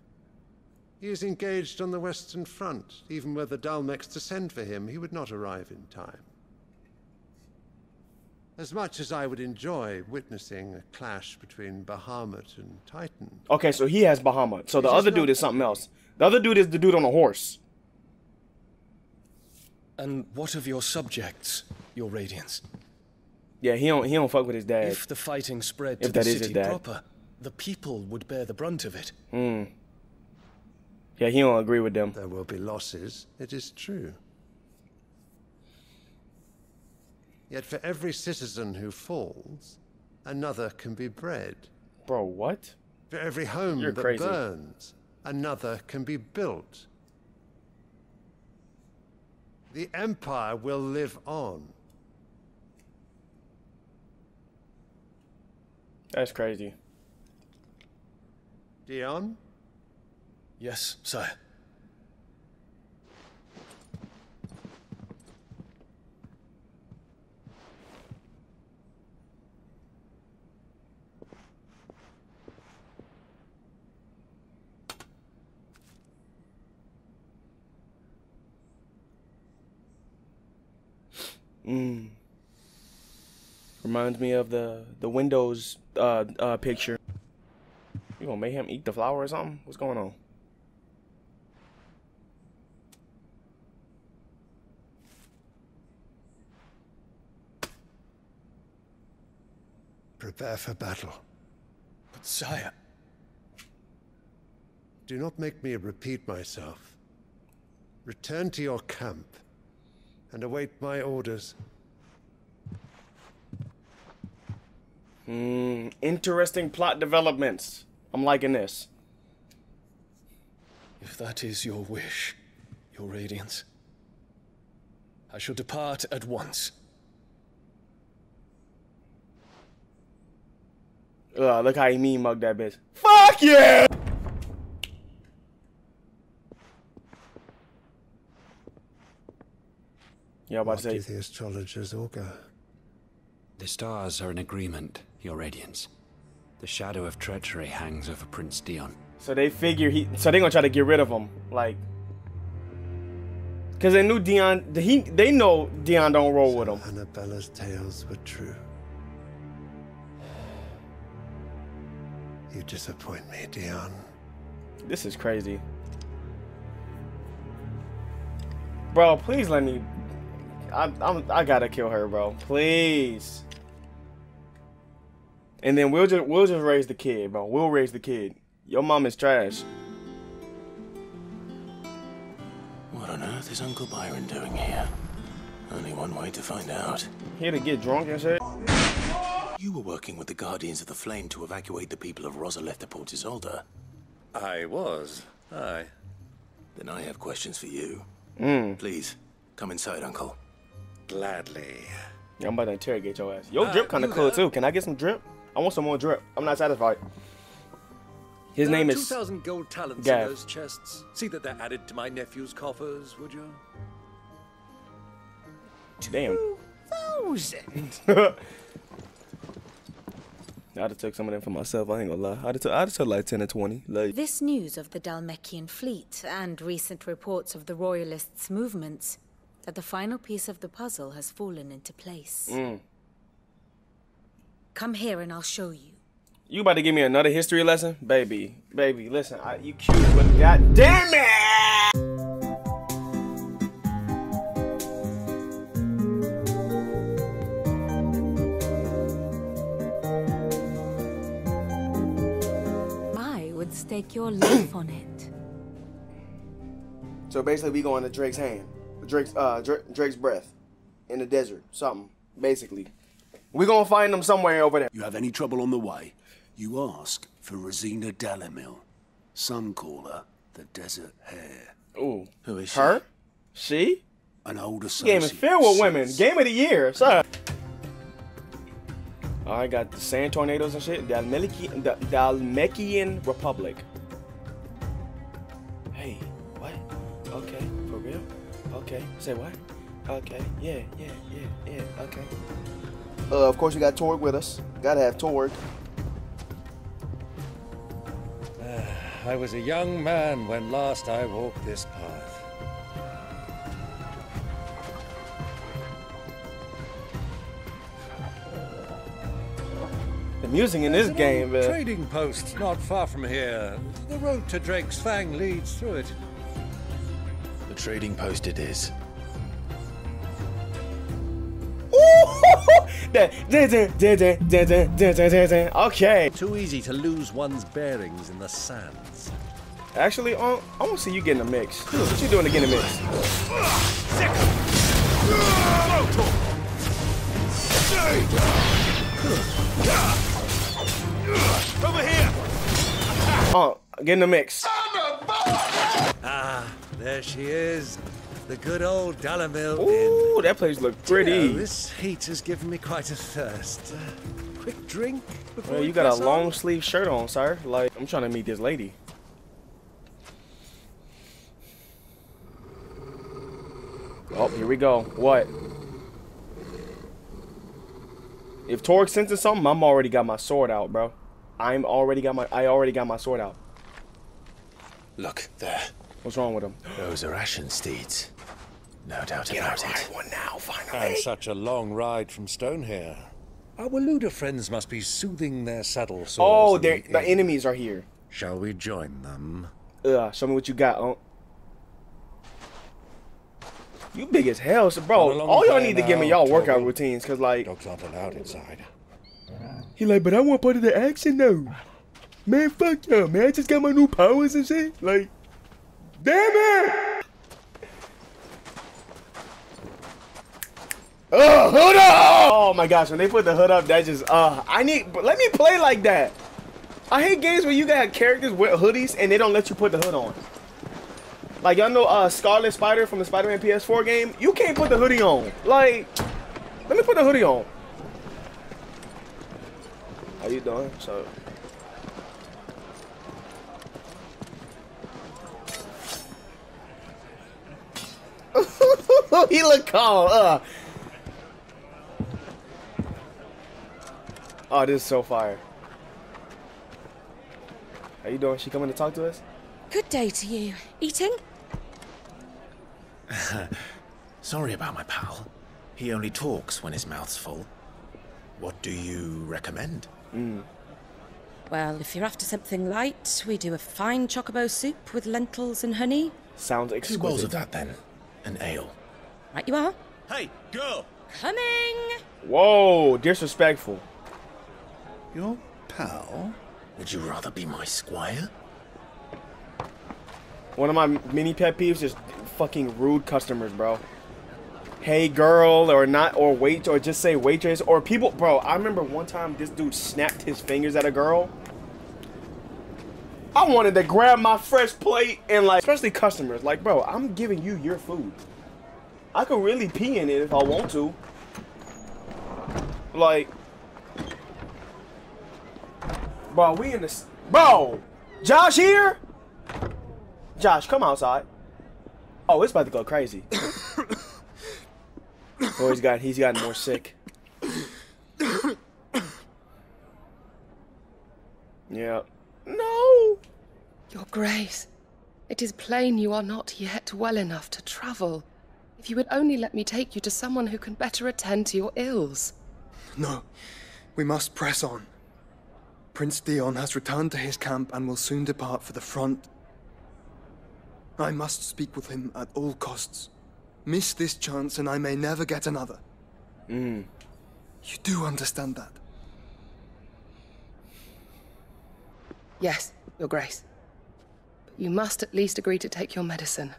He is engaged on the Western Front. Even were the Dalmex to send for him, he would not arrive in time. As much as I would enjoy witnessing a clash between Bahamut and Titan, Okay, so he has Bahamut. So the other dude is something else. The other dude is the dude on a horse. And what of your subjects, your Radiance? Yeah, he don't he don't fuck with his dad. If the fighting spread If to that the is city dad. proper, the people would bear the brunt of it. Hmm. Yeah, he don't agree with them. there will be losses, it is true. Yet for every citizen who falls, another can be bred. Bro, what? For every home You're that crazy. burns, another can be built. The Empire will live on. That's crazy. Dion? Yes, sire. Mmm. Reminds me of the the Windows uh uh picture. You gonna make him eat the flower or something? What's going on? Prepare for battle. But sire... Do not make me repeat myself. Return to your camp and await my orders. Hmm, interesting plot developments. I'm liking this. If that is your wish, your radiance, I shall depart at once. Ugh, look how he mean mug that bitch. Fuck yeah! Y'all what to say? do the astrologers augur? The stars are in agreement, Your Radiance. The shadow of treachery hangs over Prince Dion. So they figure he. So they gonna try to get rid of him, like. Cause they knew Dion. He. They know Dion don't roll with him. Anabella's tales were true. You disappoint me, Dion. This is crazy. Bro, please let me. I, I'm. I gotta kill her, bro. Please. And then we'll just we'll just raise the kid, bro. We'll raise the kid. Your mom is trash. What on earth is Uncle Byron doing here? Only one way to find out. Here to get drunk and shit. You were working with the Guardians of the Flame to evacuate the people of Rosalith de Port Isolde. I was. Aye. Then I have questions for you. Mm. Please, come inside, Uncle. Gladly. Yeah, I'm about to interrogate your ass. Your Uh, drip kind of cool too. Can I get some drip? I want some more drip. I'm not satisfied. His There name are is 2,000 gold talents Gav. in those chests. See that they're added to my nephew's coffers, would you? Damn. Thousand? [LAUGHS] I'd have took some of them for myself. I ain't gonna lie. I'd have took, I'd have took like 10 or 20. Like, This news of the Dhalmekian fleet and recent reports of the Royalists' movements that the final piece of the puzzle has fallen into place. mm. Come here and I'll show you. You about to give me another history lesson? Baby, baby, listen, I, you cute, but god damn it! I would stake your life on it. So basically, we going to Drake's hand, Drake's uh Dra- Drake's breath, in the desert, something. Basically, We're gonna find them somewhere over there. You have any trouble on the way, you ask for Rosina Dalimil. Some call her the Desert Hare. Ooh, Who is she? her? She? An old This game is associate. filled with women. Game of the year, sir. I got the sand tornadoes and shit. Dalmeki, the Dhalmekian Republic. Okay, say what? Okay, yeah, yeah, yeah, yeah, okay. Uh, of course, we got Torg with us. Gotta have Torg. I was a young man when last I walked this path. The music in this There's an game, man. Trading post not far from here. The road to Drake's Fang leads through it. The trading post it is. [LAUGHS] Okay. Too easy to lose one's bearings in the sands. Actually, I want to see you get in the mix. What you doing to get in the mix? Over here! Uh, get in the mix. Ah, there she is. The good old Dalimil Ooh, that place look pretty. You know, this heat has given me quite a thirst. Uh, quick drink before Well, you got a press on? long sleeve shirt on, sir. Like, I'm trying to meet this lady. Oh, here we go. What? If Torg senses something, I'm already got my sword out, bro. I'm already got my I already got my sword out. Look, there. What's wrong with them? Those are Ashen steeds. No doubt Get about a it. right one now, finally. And such a long ride from Stonehair. Our Waloed friends must be soothing their saddle sores. Oh, in the the enemies are here. Shall we join them? Ugh, show me what you got, Unc. You big as hell, so bro. All y'all there need to give me y'all workout routines, cause like dogs aren't allowed inside. he like, but I want part of the action though. Man, fuck y'all, man. I just got my new powers and shit. Like, damn it! Oh, hood up! Oh my gosh, when they put the hood up, that just uh, I need. Let me play like that. I hate games where you got characters with hoodies and they don't let you put the hood on. Like y'all know uh Scarlet Spider from the Spider-Man PS4 game? You can't put the hoodie on. Like, let me put the hoodie on. How you doing? So [LAUGHS] he look calm. Uh. Oh, this is so fire. How you doing? She coming to talk to us? Good day to you. Eating? [LAUGHS] Sorry about my pal. He only talks when his mouth's full. What do you recommend? Mm. Well, if you're after something light, we do a fine chocobo soup with lentils and honey. Sounds Two exquisite. bowls of that then. An ale. Right you are. Hey, girl! Coming! Whoa, disrespectful. Your pal? Would you rather be my squire? One of my mini pet peeves is fucking rude customers, bro. Hey girl, or not, or wait, or just say waitress, or people, bro. I remember one time this dude snapped his fingers at a girl. I wanted to grab my fresh plate and like, especially customers, like, bro, I'm giving you your food. I could really pee in it if I want to. Like, bro, we in this, bro. Josh here? Josh, come outside. Oh, it's about to go crazy. [COUGHS] oh, he's got he's gotten more sick. [COUGHS] Yeah. No. Your Grace, it is plain you are not yet well enough to travel. If you would only let me take you to someone who can better attend to your ills. No, we must press on. Prince Dion has returned to his camp and will soon depart for the front. I must speak with him at all costs. Miss this chance and I may never get another. Mm. You do understand that? Yes, Your Grace. You must at least agree to take your medicine.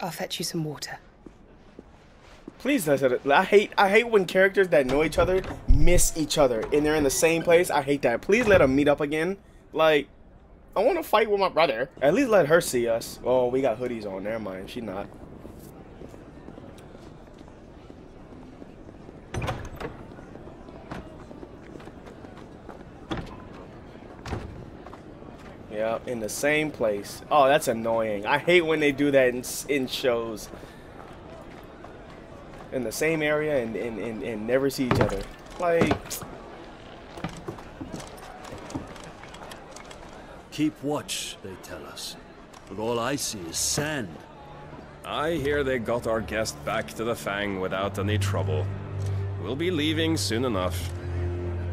I'll fetch you some water. Please. I hate I hate when characters that know each other miss each other and they're in the same place. I hate that. Please let them meet up again. Like, I want to fight with my brother. At least let her see us. Oh, we got hoodies on. Never mind. She not. Yeah, in the same place. Oh, that's annoying. I hate when they do that in, in shows. In the same area and, and, and, and never see each other. Like, Keep watch, they tell us. But all I see is sand. I hear they got our guest back to the Fang without any trouble. We'll be leaving soon enough.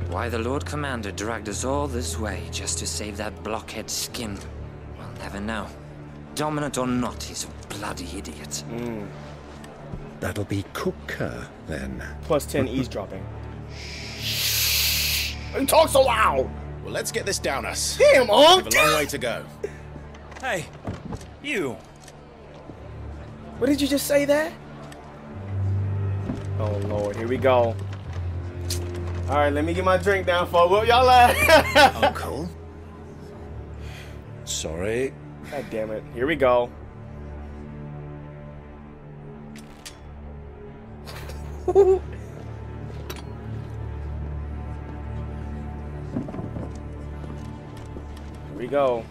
Why the Lord Commander dragged us all this way just to save that blockhead skin, we'll never know. Dominant or not, he's a bloody idiot. Hmm. That'll be Cooker, then. plus 10 [LAUGHS] eavesdropping. You talk so loud! Well, let's get this down us. Damn, We have a long way to go. Hey, you. What did you just say there? Oh lord, here we go. Alright, let me get my drink down, folks. What y'all at? [LAUGHS] Uncle? Sorry. God damn it. Here we go. [LAUGHS] Here we go.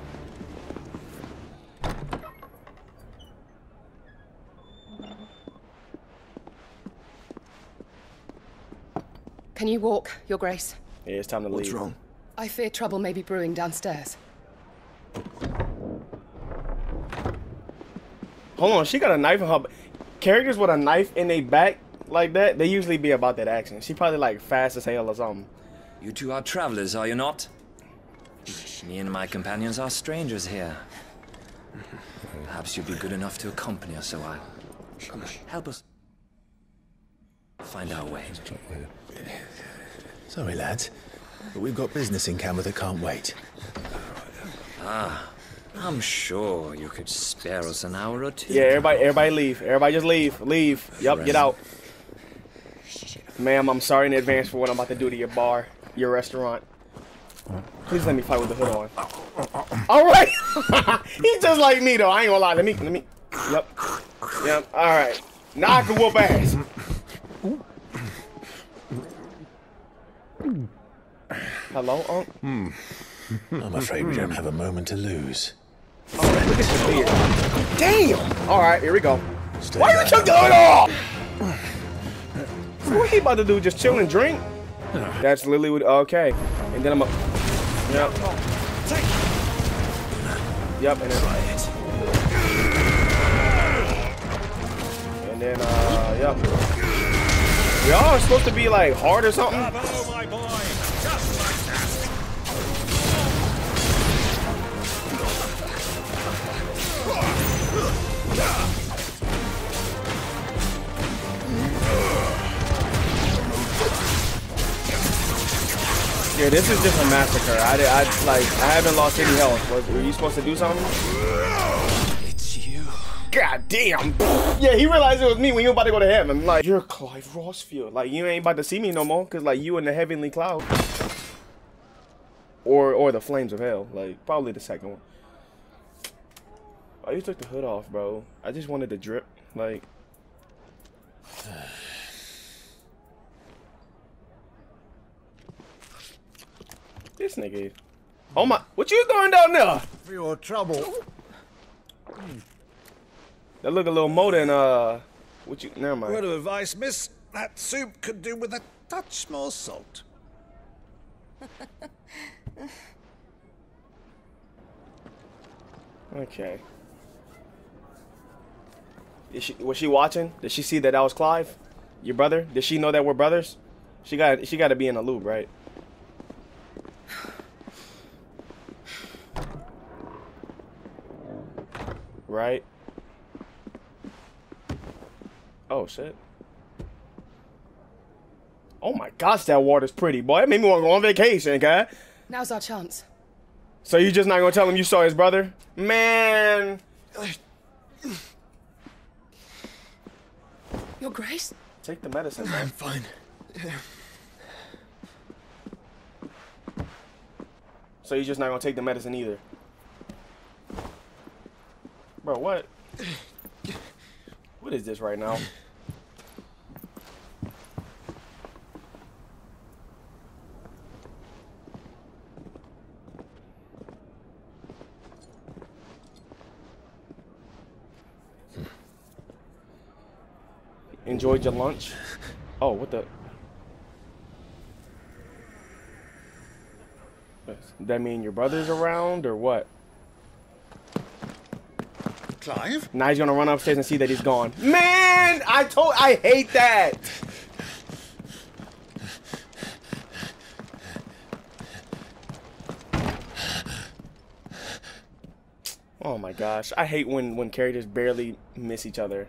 Can you walk, Your Grace? Yeah, it's time to What's leave. What's wrong? I fear trouble may be brewing downstairs. Hold on, she got a knife in her. characters with a knife in their back like that, they usually be about that action. She probably like fast as hell or something. You two are travelers, are you not? Me and my companions are strangers here. Perhaps you'd be good enough to accompany us a while. Help us find our way. Sorry, lads, but we've got business in Camera that can't wait. Ah, I'm sure you could spare us an hour or two. Yeah, everybody, everybody leave. Everybody just leave. Leave. Yup, get out. Ma'am, I'm sorry in advance for what I'm about to do to your bar, your restaurant. Please let me fight with the hood on. All right. [LAUGHS] He's just like me though. I ain't gonna lie. Let me, let me. Yep. Yep. All right. Now I can whoop ass. Hello, Unc? Hmm. [LAUGHS] I'm afraid we don't have a moment to lose. Look at this beard. Damn. All right, here we go. Why you took the hood off? [SIGHS] What he about to do? Just chill and drink? [SIGHS] That's literally what. Okay. And then I'm a. Yep. Yep. And then. And then, uh, yep. We all supposed to be like hard or something. Yeah, this is just a massacre. I, I like I haven't lost any health. Was, were you supposed to do something? It's you. God damn. Yeah, he realized it was me when you were about to go to heaven. Like, you're Clive Rosfield. Like, you ain't about to see me no more. Because, like, you in the heavenly cloud. Or, or the flames of hell. Like, probably the second one. Oh, you took the hood off, bro. I just wanted to drip. Like... This nigga. Oh my, what you doing down there? For your trouble. That look a little more than uh, what you? Never mind. Word of advice, miss. That soup could do with a touch more salt. [LAUGHS] Okay. Is she was she watching? Did she see that that was Clive, your brother? Did she know that we're brothers? She got she got to be in the loop, right? Right. Oh shit. Oh my gosh, that water's pretty, boy. It made me want to go on vacation, guy. Now's our chance. So you're just not gonna tell him you saw his brother? Man. Your Grace? Take the medicine, man. I'm fine. So you're just not gonna take the medicine either? Bro, what? What is this right now? Enjoyed your lunch? Oh, what the? Does that mean your brother's around or what? Clive? Now he's gonna run upstairs and see that he's gone. Man, I told I hate that. Oh my gosh, I hate when when characters barely miss each other.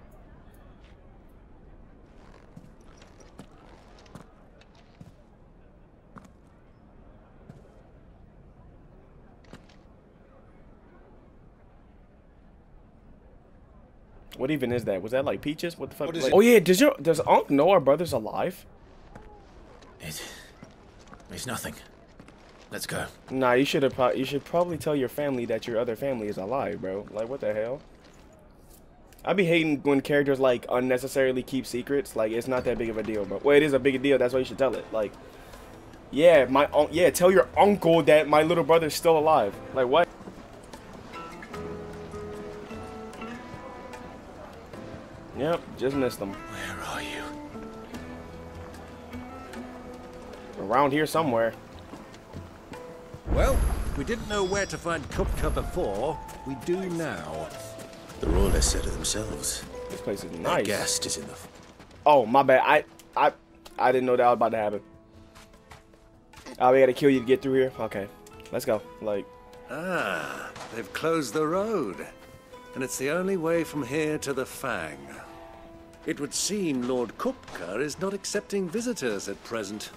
What even is that? Was that like peaches? What the fuck? What like- oh yeah, does your does Unc know our brother's alive? It. It's nothing. Let's go. Nah, you should have. You should probably tell your family that your other family is alive, bro. Like, what the hell? I be hating when characters like unnecessarily keep secrets. Like, it's not that big of a deal, bro. Well, it is a big deal. That's why you should tell it. Like, yeah, my yeah, tell your uncle that my little brother's still alive. Like, what? Yep, just missed them. Where are you? Around here somewhere. Well, we didn't know where to find Kupka before. We do now. The Royalists said it themselves. This place is nice. guest is in the. Oh, my bad. I I I didn't know that was about to happen. Oh, we gotta kill you to get through here. Okay, let's go. Like, Ah, they've closed the road. And it's the only way from here to the Fang. It would seem Lord Kupka is not accepting visitors at present.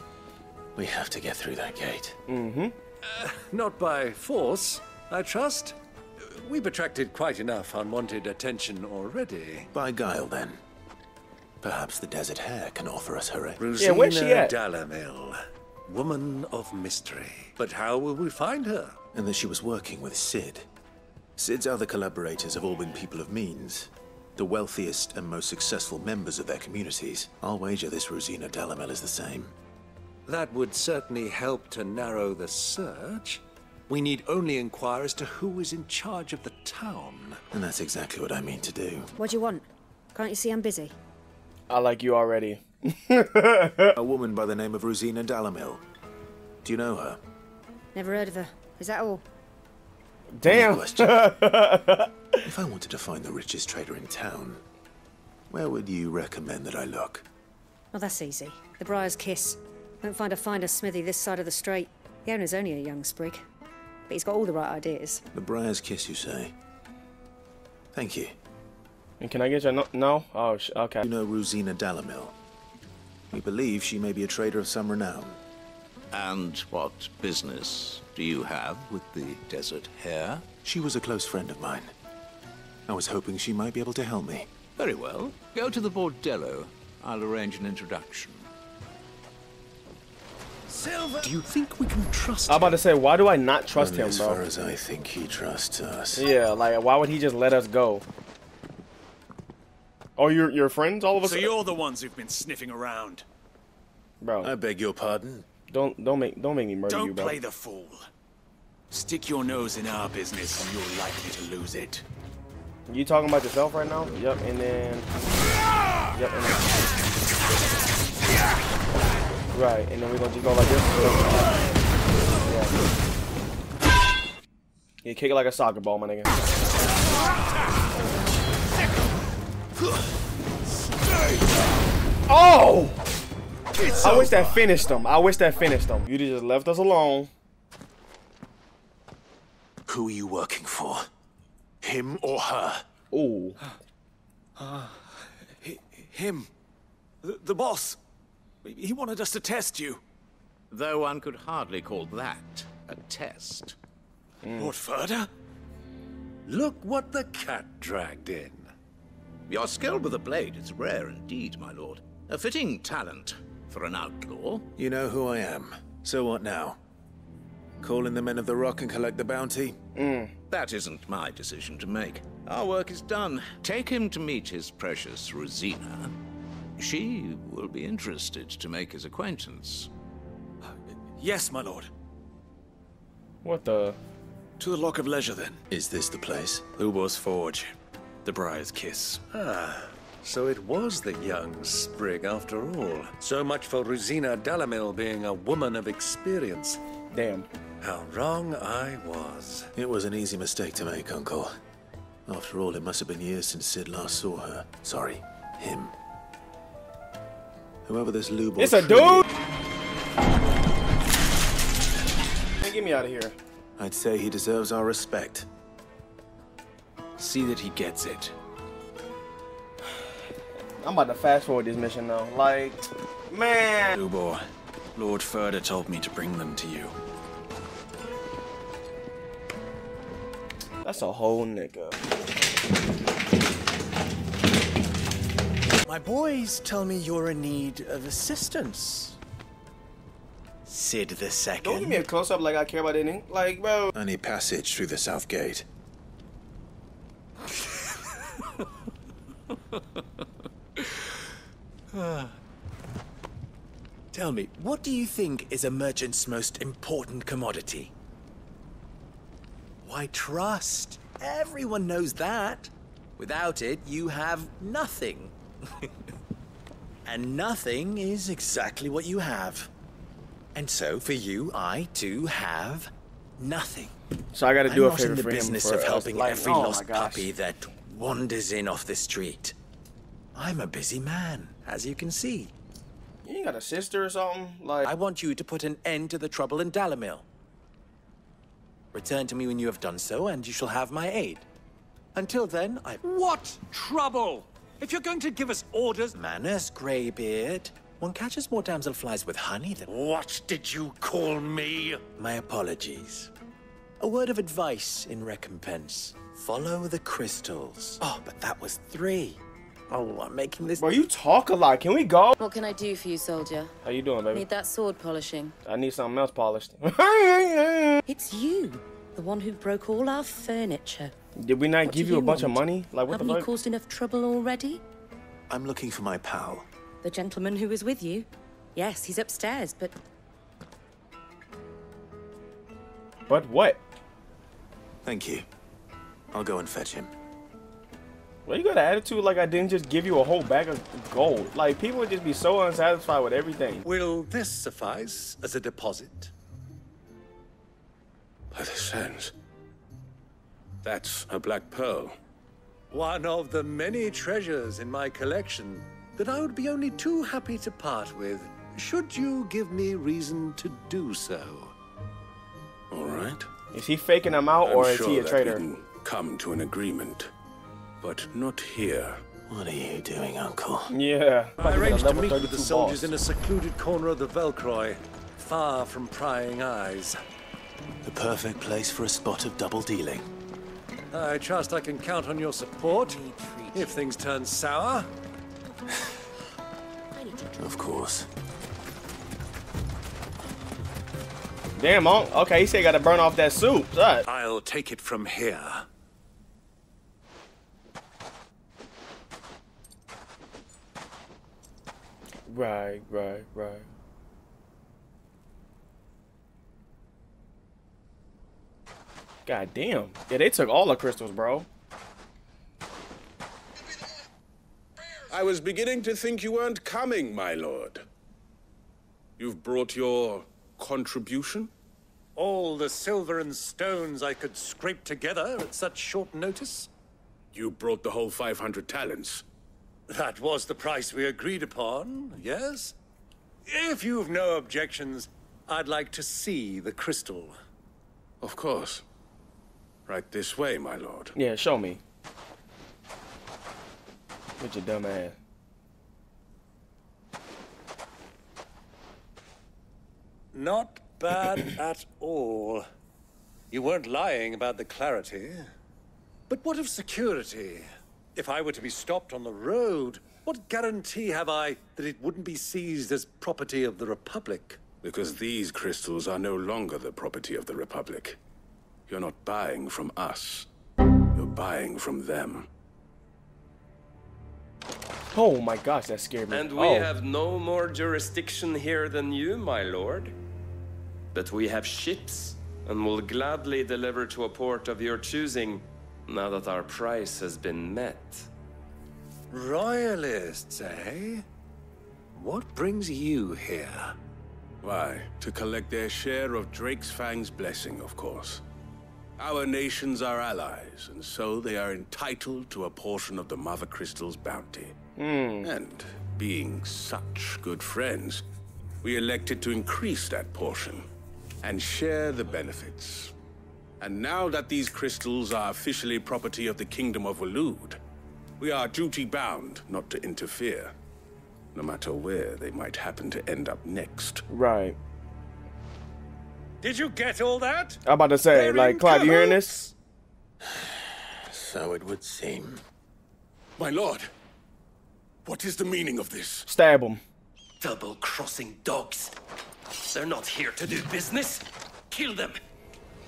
We have to get through that gate. Mm-hmm. Uh, not by force, I trust. We've attracted quite enough unwanted attention already. By guile, then. Perhaps the Desert Hare can offer us her aid. Rosina where's she at? Dalimil, woman of mystery. But how will we find her? And that she was working with Cid. Cid's other collaborators have all been people of means. The wealthiest and most successful members of their communities. I'll wager this Rosina Dalimil is the same. That would certainly help to narrow the search. We need only inquire as to who is in charge of the town. And that's exactly what I mean to do. What do you want? Can't you see I'm busy? I like you already. [LAUGHS] A woman by the name of Rosina Dalimil. Do you know her? Never heard of her. Is that all? Damn. [LAUGHS] If I wanted to find the richest trader in town, where would you recommend that I look? Oh, that's easy. The Briar's Kiss. Won't find a finer smithy this side of the strait. The owner's only a young sprig. But he's got all the right ideas. The Briar's Kiss, you say? Thank you. And can I get your no? no? Oh, sh- okay. You know Rosina Dalimil. We believe she may be a trader of some renown. And what business do you have with the Desert Hare? She was a close friend of mine. I was hoping she might be able to help me. Very well. Go to the Bordello. I'll arrange an introduction. Silver! Do you think we can trust I'm about to say, why do I not trust Only him, as bro? far as I think he trusts us. Yeah, like why would he just let us go? Oh, you're you're friends all of a So you're the ones who've been sniffing around. bro. I beg your pardon. Don't don't make don't make me murder Don't you, bro. play the fool. Stick your nose in our business and you're likely to lose it. You talking about yourself right now? Yep, and then. Yep, and then. Right, and then we're gonna just go like this. Yeah. Yeah, kick it like a soccer ball, my nigga. Oh! I wish that finished them. I wish that finished them. You just left us alone. Who are you working for? Him or her? Ooh. [SIGHS] Uh, hi- him. The, the boss. He wanted us to test you. Though one could hardly call that a test. Lord Furder? Look what the cat dragged in. Your skill with a blade is rare indeed, my lord. A fitting talent for an outlaw. You know who I am. So what now? Call in the men of the rock and collect the bounty? That isn't my decision to make. Our work is done. Take him to meet his precious Rosina. She will be interested to make his acquaintance. Yes, my lord. What the? To the Lock of Leisure, then. Is this the place? Ubor's Forge. The Briar's Kiss. Ah, so it was the young sprig after all. So much for Rosina Dalimil being a woman of experience. Damn. How wrong I was. It was an easy mistake to make, Uncle. After all, it must have been years since Cid last saw her. Sorry, him. Whoever this lube or It's a truly- dude. Hey, get me out of here. I'd say he deserves our respect. See that he gets it. I'm about to fast forward this mission though. Like, man. Ubor, Lord Furder told me to bring them to you. That's a whole nigga. My boys tell me you're in need of assistance. Cid the second. Don't give me a close up like I care about anything. Like, bro. Any passage through the south gate. [LAUGHS] [SIGHS] Tell me, what do you think is a merchant's most important commodity? Why, trust. Everyone knows that. Without it, you have nothing. [LAUGHS] and nothing is exactly what you have. And so, for you, I too have nothing. So I got to do I'm a not favor in the business of helping every oh lost puppy that wanders in off the street. I'm a busy man, as you can see. You ain't got a sister or something? Like I want you to put an end to the trouble in Dalimil. Return to me when you have done so, and you shall have my aid. Until then, I... What trouble? If you're going to give us orders... Manners, Greybeard. One catches more damselflies with honey than... What did you call me? My apologies. A word of advice in recompense. Follow the crystals. Oh, but that was three. Oh, I'm making this... Bro, you talk a lot. Can we go? What can I do for you, soldier? How you doing, baby? Need that sword polishing. I need something else polished. [LAUGHS] It's you, the one who broke all our furniture. Did we not What give do you a you bunch of money? Like what Haven't the you caused enough trouble already? I'm looking for my pal. The gentleman who was with you? Yes, he's upstairs, but But what? Thank you. I'll go and fetch him. Well, you got an attitude like I didn't just give you a whole bag of gold. Like people would just be so unsatisfied with everything. Will this suffice as a deposit? By the sands. That's a black pearl. One of the many treasures in my collection that I would be only too happy to part with, should you give me reason to do so. All right. Is he faking them out I'm or is sure he a that traitor? We can come to an agreement, but not here. What are you doing, Uncle? Yeah. I arranged to meet with the soldiers boss. in a secluded corner of the Velcroy, far from prying eyes. The perfect place for a spot of double dealing. I trust I can count on your support if things turn sour. Of course. Damn, Monk. Okay, he said you gotta burn off that soup. Son. I'll take it from here. Right, right, right. God damn. Yeah, they took all the crystals, bro. I was beginning to think you weren't coming, my lord. You've brought your contribution? All the silver and stones I could scrape together at such short notice? You brought the whole 500 talents. That was the price we agreed upon, yes? If you've no objections, I'd like to see the crystal. Of course. Right this way, my lord. Yeah, show me. With your dumb ass. Not bad [CLEARS THROAT] at all. You weren't lying about the clarity. But what of security? If I were to be stopped on the road, what guarantee have I that it wouldn't be seized as property of the Republic? Because these crystals are no longer the property of the Republic. You're not buying from us. You're buying from them. Oh my gosh, that scared me. And we oh. have no more jurisdiction here than you, my lord. But we have ships, and will gladly deliver to a port of your choosing, now that our price has been met. Royalists, eh? What brings you here? Why, to collect their share of Drake's Fang's blessing, of course. Our nations are allies, and so they are entitled to a portion of the Mother Crystal's bounty. And being such good friends, we elected to increase that portion and share the benefits. And now that these crystals are officially property of the Kingdom of Waloed, we are duty bound not to interfere, no matter where they might happen to end up next. Right. Did you get all that? I'm about to say, They're like, in Clive, you hearing this? [SIGHS] So it would seem. My lord, what is the meaning of this? Stab him. Double crossing dogs. They're not here to do business. Kill them.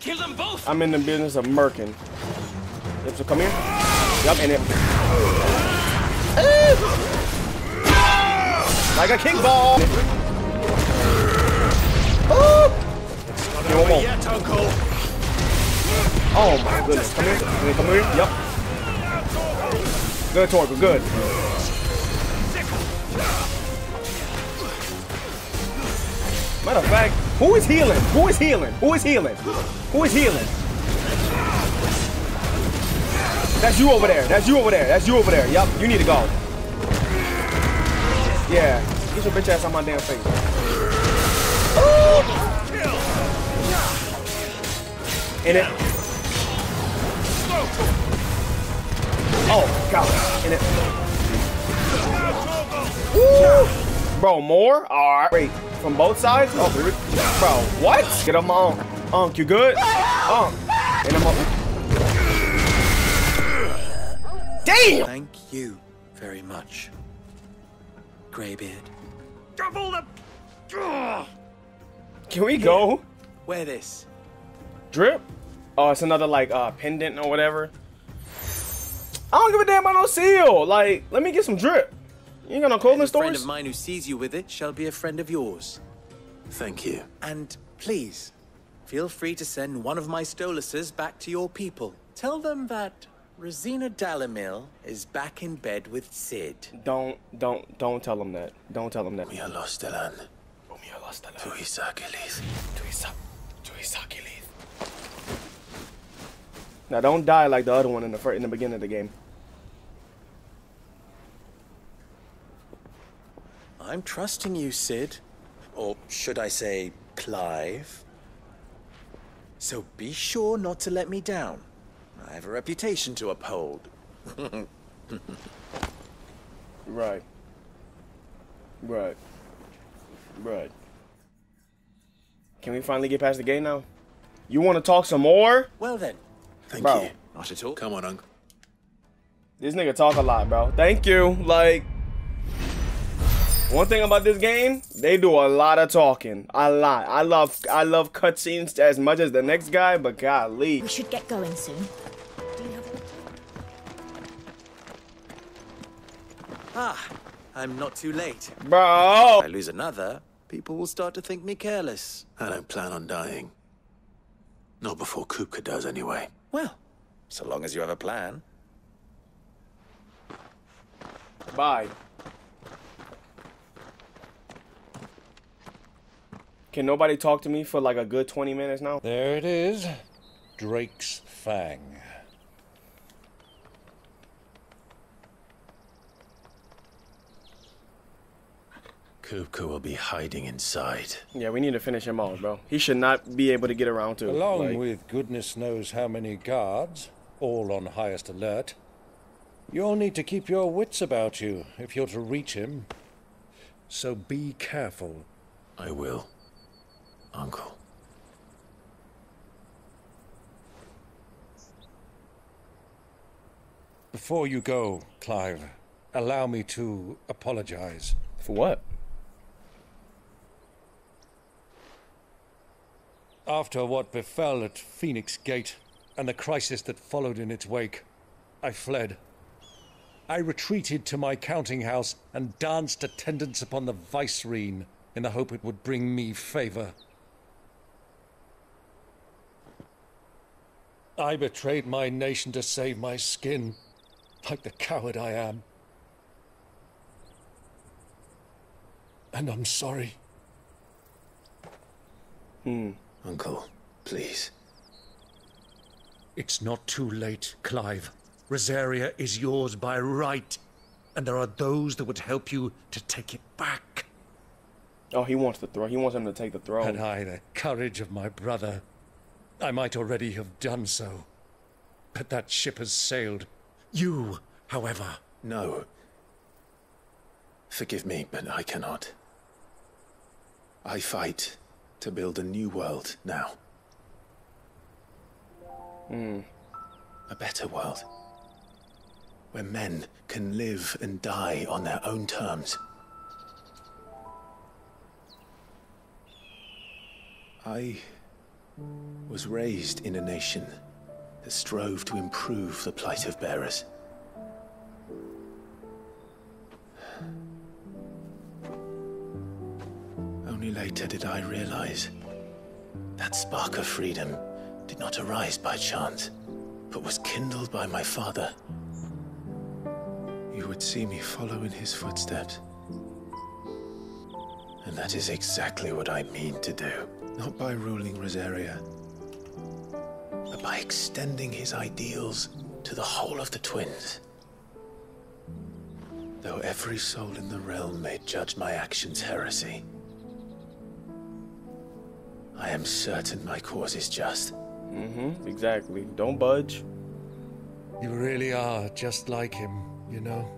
Kill them both. I'm in the business of murking. Yep, so come here. Yep, and it. like a kickball. Give one more. Yet, Uncle. Oh my goodness. Come here. Come here. Come here. Yep. Good, Torque. Good. Matter of fact, who is healing? Who is healing? Who is healing? Who is healing? That's you over there. That's you over there. That's you over there. Yep, you need to go. Yeah, get your bitch ass on my damn face. In it. Oh, God. In it. Woo! Bro, more? Alright. Wait, from both sides? Oh, bro, what? Get on. Unk, you good? Unk. And I'm up. Damn! Thank you very much, Greybeard. Double the. Can we go? Wear this. Drip? Oh, it's another like uh pendant or whatever. I don't give a damn about no seal. Like, let me get some drip. You ain't got no clothing Any friend stores? of mine who sees you with it shall be a friend of yours. Thank you. And please, feel free to send one of my Stoluses back to your people. Tell them that Rosina Dalimil is back in bed with Cid. Don't, don't, don't tell him that. Don't tell him that. We are lost, Elan. We are lost, Elan. To Isakilith. To Isak, to Isakilith. Now don't die like the other one in the first, in the beginning of the game. I'm trusting you, Cid. Or should I say, Clive? So be sure not to let me down. I have a reputation to uphold. [LAUGHS] Right. Right. Right. Can we finally get past the gate now? You want to talk some more? Well then. Thank Bro. you. Not at all. Come on, Uncle. This nigga talk a lot, bro. Thank you. Like, one thing about this game, they do a lot of talking. A lot. I love, I love cutscenes as much as the next guy, but golly. We should get going soon. Ah, I'm not too late. Bro! If I lose another, people will start to think me careless. I don't plan on dying. Not before Kupka does, anyway. Well, so long as you have a plan. Bye. Can nobody talk to me for like a good 20 minutes now? There it is. Drake's Fang. Kupka will be hiding inside. Yeah, we need to finish him off, bro. He should not be able to get around to. Along like- with goodness knows how many guards, all on highest alert. You'll need to keep your wits about you if you're to reach him. So be careful. I will. Uncle. Before you go, Clive, allow me to apologize. For what? After what befell at Phoenix Gate and the crisis that followed in its wake, I fled. I retreated to my counting house and danced attendance upon the vicereine in the hope it would bring me favor. I betrayed my nation to save my skin, like the coward I am. And I'm sorry. Hmm. Uncle, please. It's not too late, Clive. Rosaria is yours by right, and there are those that would help you to take it back. Oh, he wants the throne. He wants him to take the throne. Had I the courage of my brother, I might already have done so. But that ship has sailed. You, however. No. Forgive me, but I cannot. I fight to build a new world now. Hmm. A better world. Where men can live and die on their own terms. I was raised in a nation that strove to improve the plight of bearers. Only later did I realize that spark of freedom did not arise by chance, but was kindled by my father. You would see me follow in his footsteps. And that is exactly what I mean to do. Not by ruling Rosaria, but by extending his ideals to the whole of the twins. Though every soul in the realm may judge my actions heresy, I am certain my cause is just. Mm-hmm, exactly. Don't budge. You really are just like him, you know?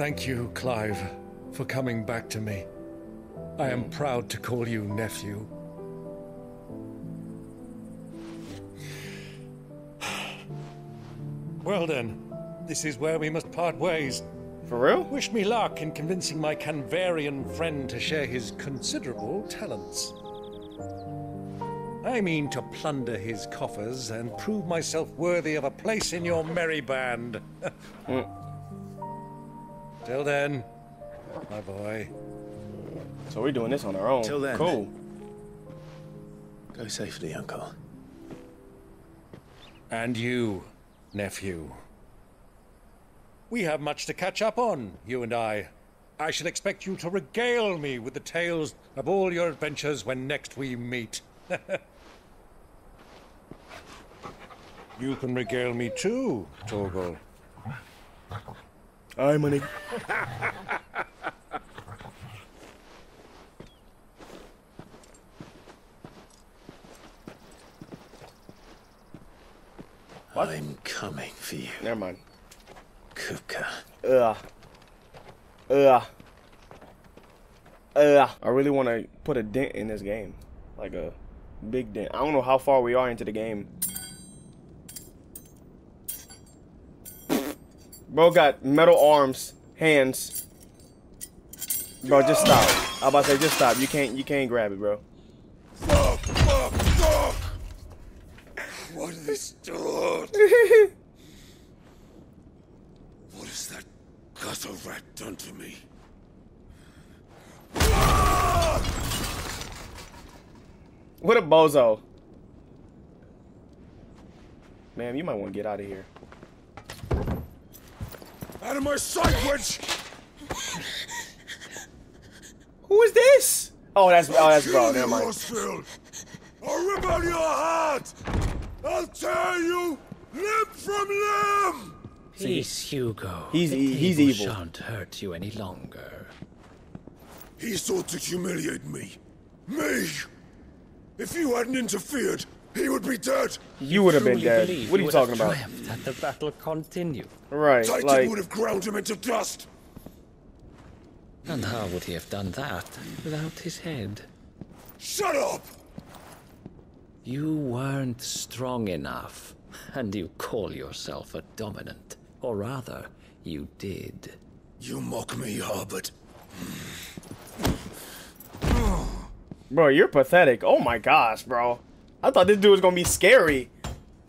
Thank you, Clive, for coming back to me. I am proud to call you nephew. [SIGHS] Well then, this is where we must part ways. For real? Wish me luck in convincing my Canvarian friend to share his considerable talents. I mean to plunder his coffers and prove myself worthy of a place in your merry band. [LAUGHS] Hmm. Till then, my boy. So we're doing this on our own. Till then. Cool. Go safely, Uncle. And you, nephew. We have much to catch up on, you and I. I shall expect you to regale me with the tales of all your adventures when next we meet. [LAUGHS] you can regale me too, Torgal. I'm coming for you. Never mind. Kupka. Ugh. Ugh. Ugh. I really want to put a dent in this game. Like a big dent. I don't know how far we are into the game. Bro got metal arms, hands. Bro, just stop. I about to say, just stop. You can't, you can't grab it, bro. Fuck, fuck, fuck! What is this door? what has that gutter rat done to me? What a bozo. Ma'am, you might want to get out of here. Out of my sight, witch! Who is this? Oh, that's oh, that's bro. Never mind. Rosfield. I'll rip out your heart! I'll tear you limb from limb! Peace, Hugo. He's The e- he's table evil. shan't hurt you any longer. He sought to humiliate me. Me! If you hadn't interfered, he would be dead! You would have been dead. What are you talking have about? triumphed That the battle continue. Right, Titan like would have ground him into dust! And how would he have done that without his head? Shut up! You weren't strong enough, and you call yourself a dominant. Or rather, you did. You mock me, Harbert. Bro, you're pathetic. Oh my gosh, bro. I thought this dude was gonna be scary.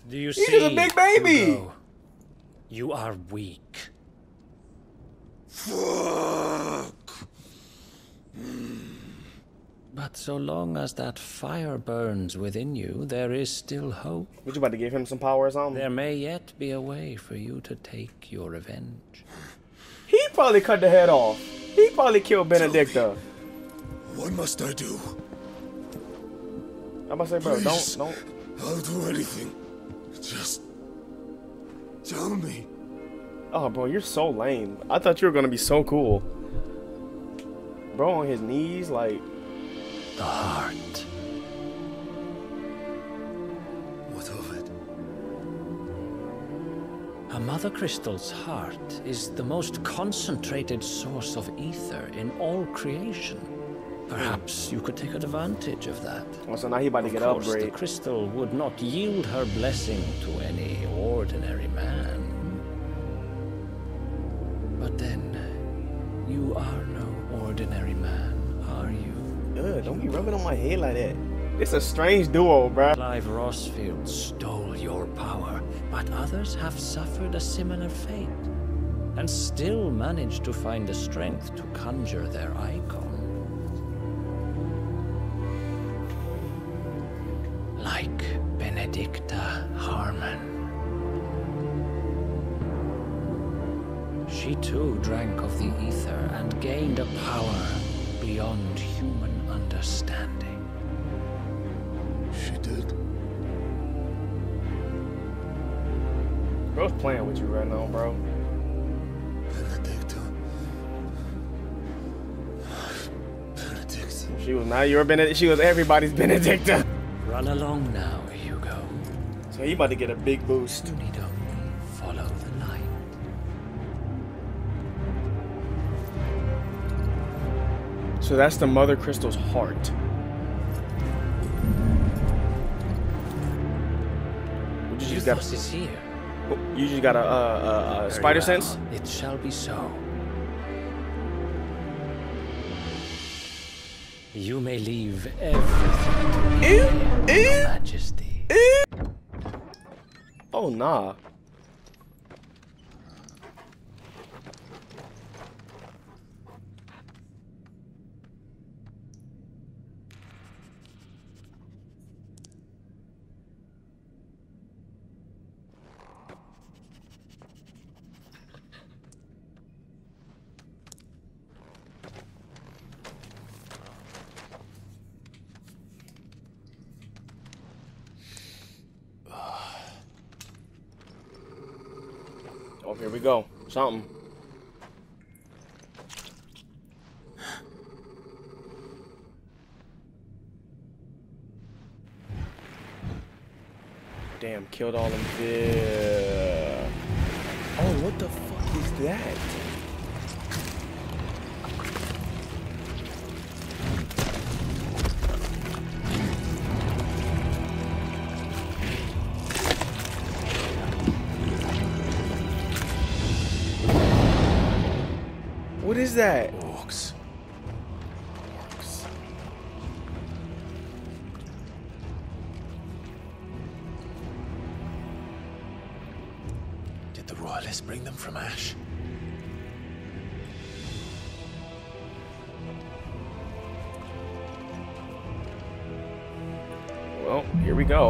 Do you He's see? just a big baby. Hugo? You are weak. Fuck! But so long as that fire burns within you, there is still hope. What you about to give him some power or something? There may yet be a way for you to take your revenge. He probably cut the head off. He probably killed Benedikta. What must I do? I'm about to say, bro, Please. don't don't. I'll do anything. Just tell me. Oh, bro, you're so lame. I thought you were gonna be so cool. Bro, on his knees, like. The heart. What of it? A Mother Crystal's heart is the most concentrated source of ether in all creation. Perhaps you could take advantage of that. Oh, so now he about to Of get course, upgrade. the crystal would not yield her blessing to any ordinary man. But then, you are no ordinary man, are you? Ugh, don't be rubbing on my head like that. It's a strange duo, bro. Clive Rosfield stole your power, but others have suffered a similar fate, and still managed to find the strength to conjure their icon. Benedikta Harman. She too drank of the ether and gained a power beyond human understanding. She did. Bro's playing with you right now, bro. Benedikta. Benedikta. She was not your Benedict. She was everybody's Benedikta. Run along now, Hugo. So he about to get a big boost. You need only follow the light. So that's the Mother Crystal's heart. You just got is here. Oh, you just got a, a, a, a spider well. sense. It shall be so. You may leave everything to me, Majesty. Oh nah. Go. Something. Damn, killed all them fish. Oh, what the fuck is that? Is that? Orcs. Orcs. Did the royalists bring them from Ash? Well, here we go.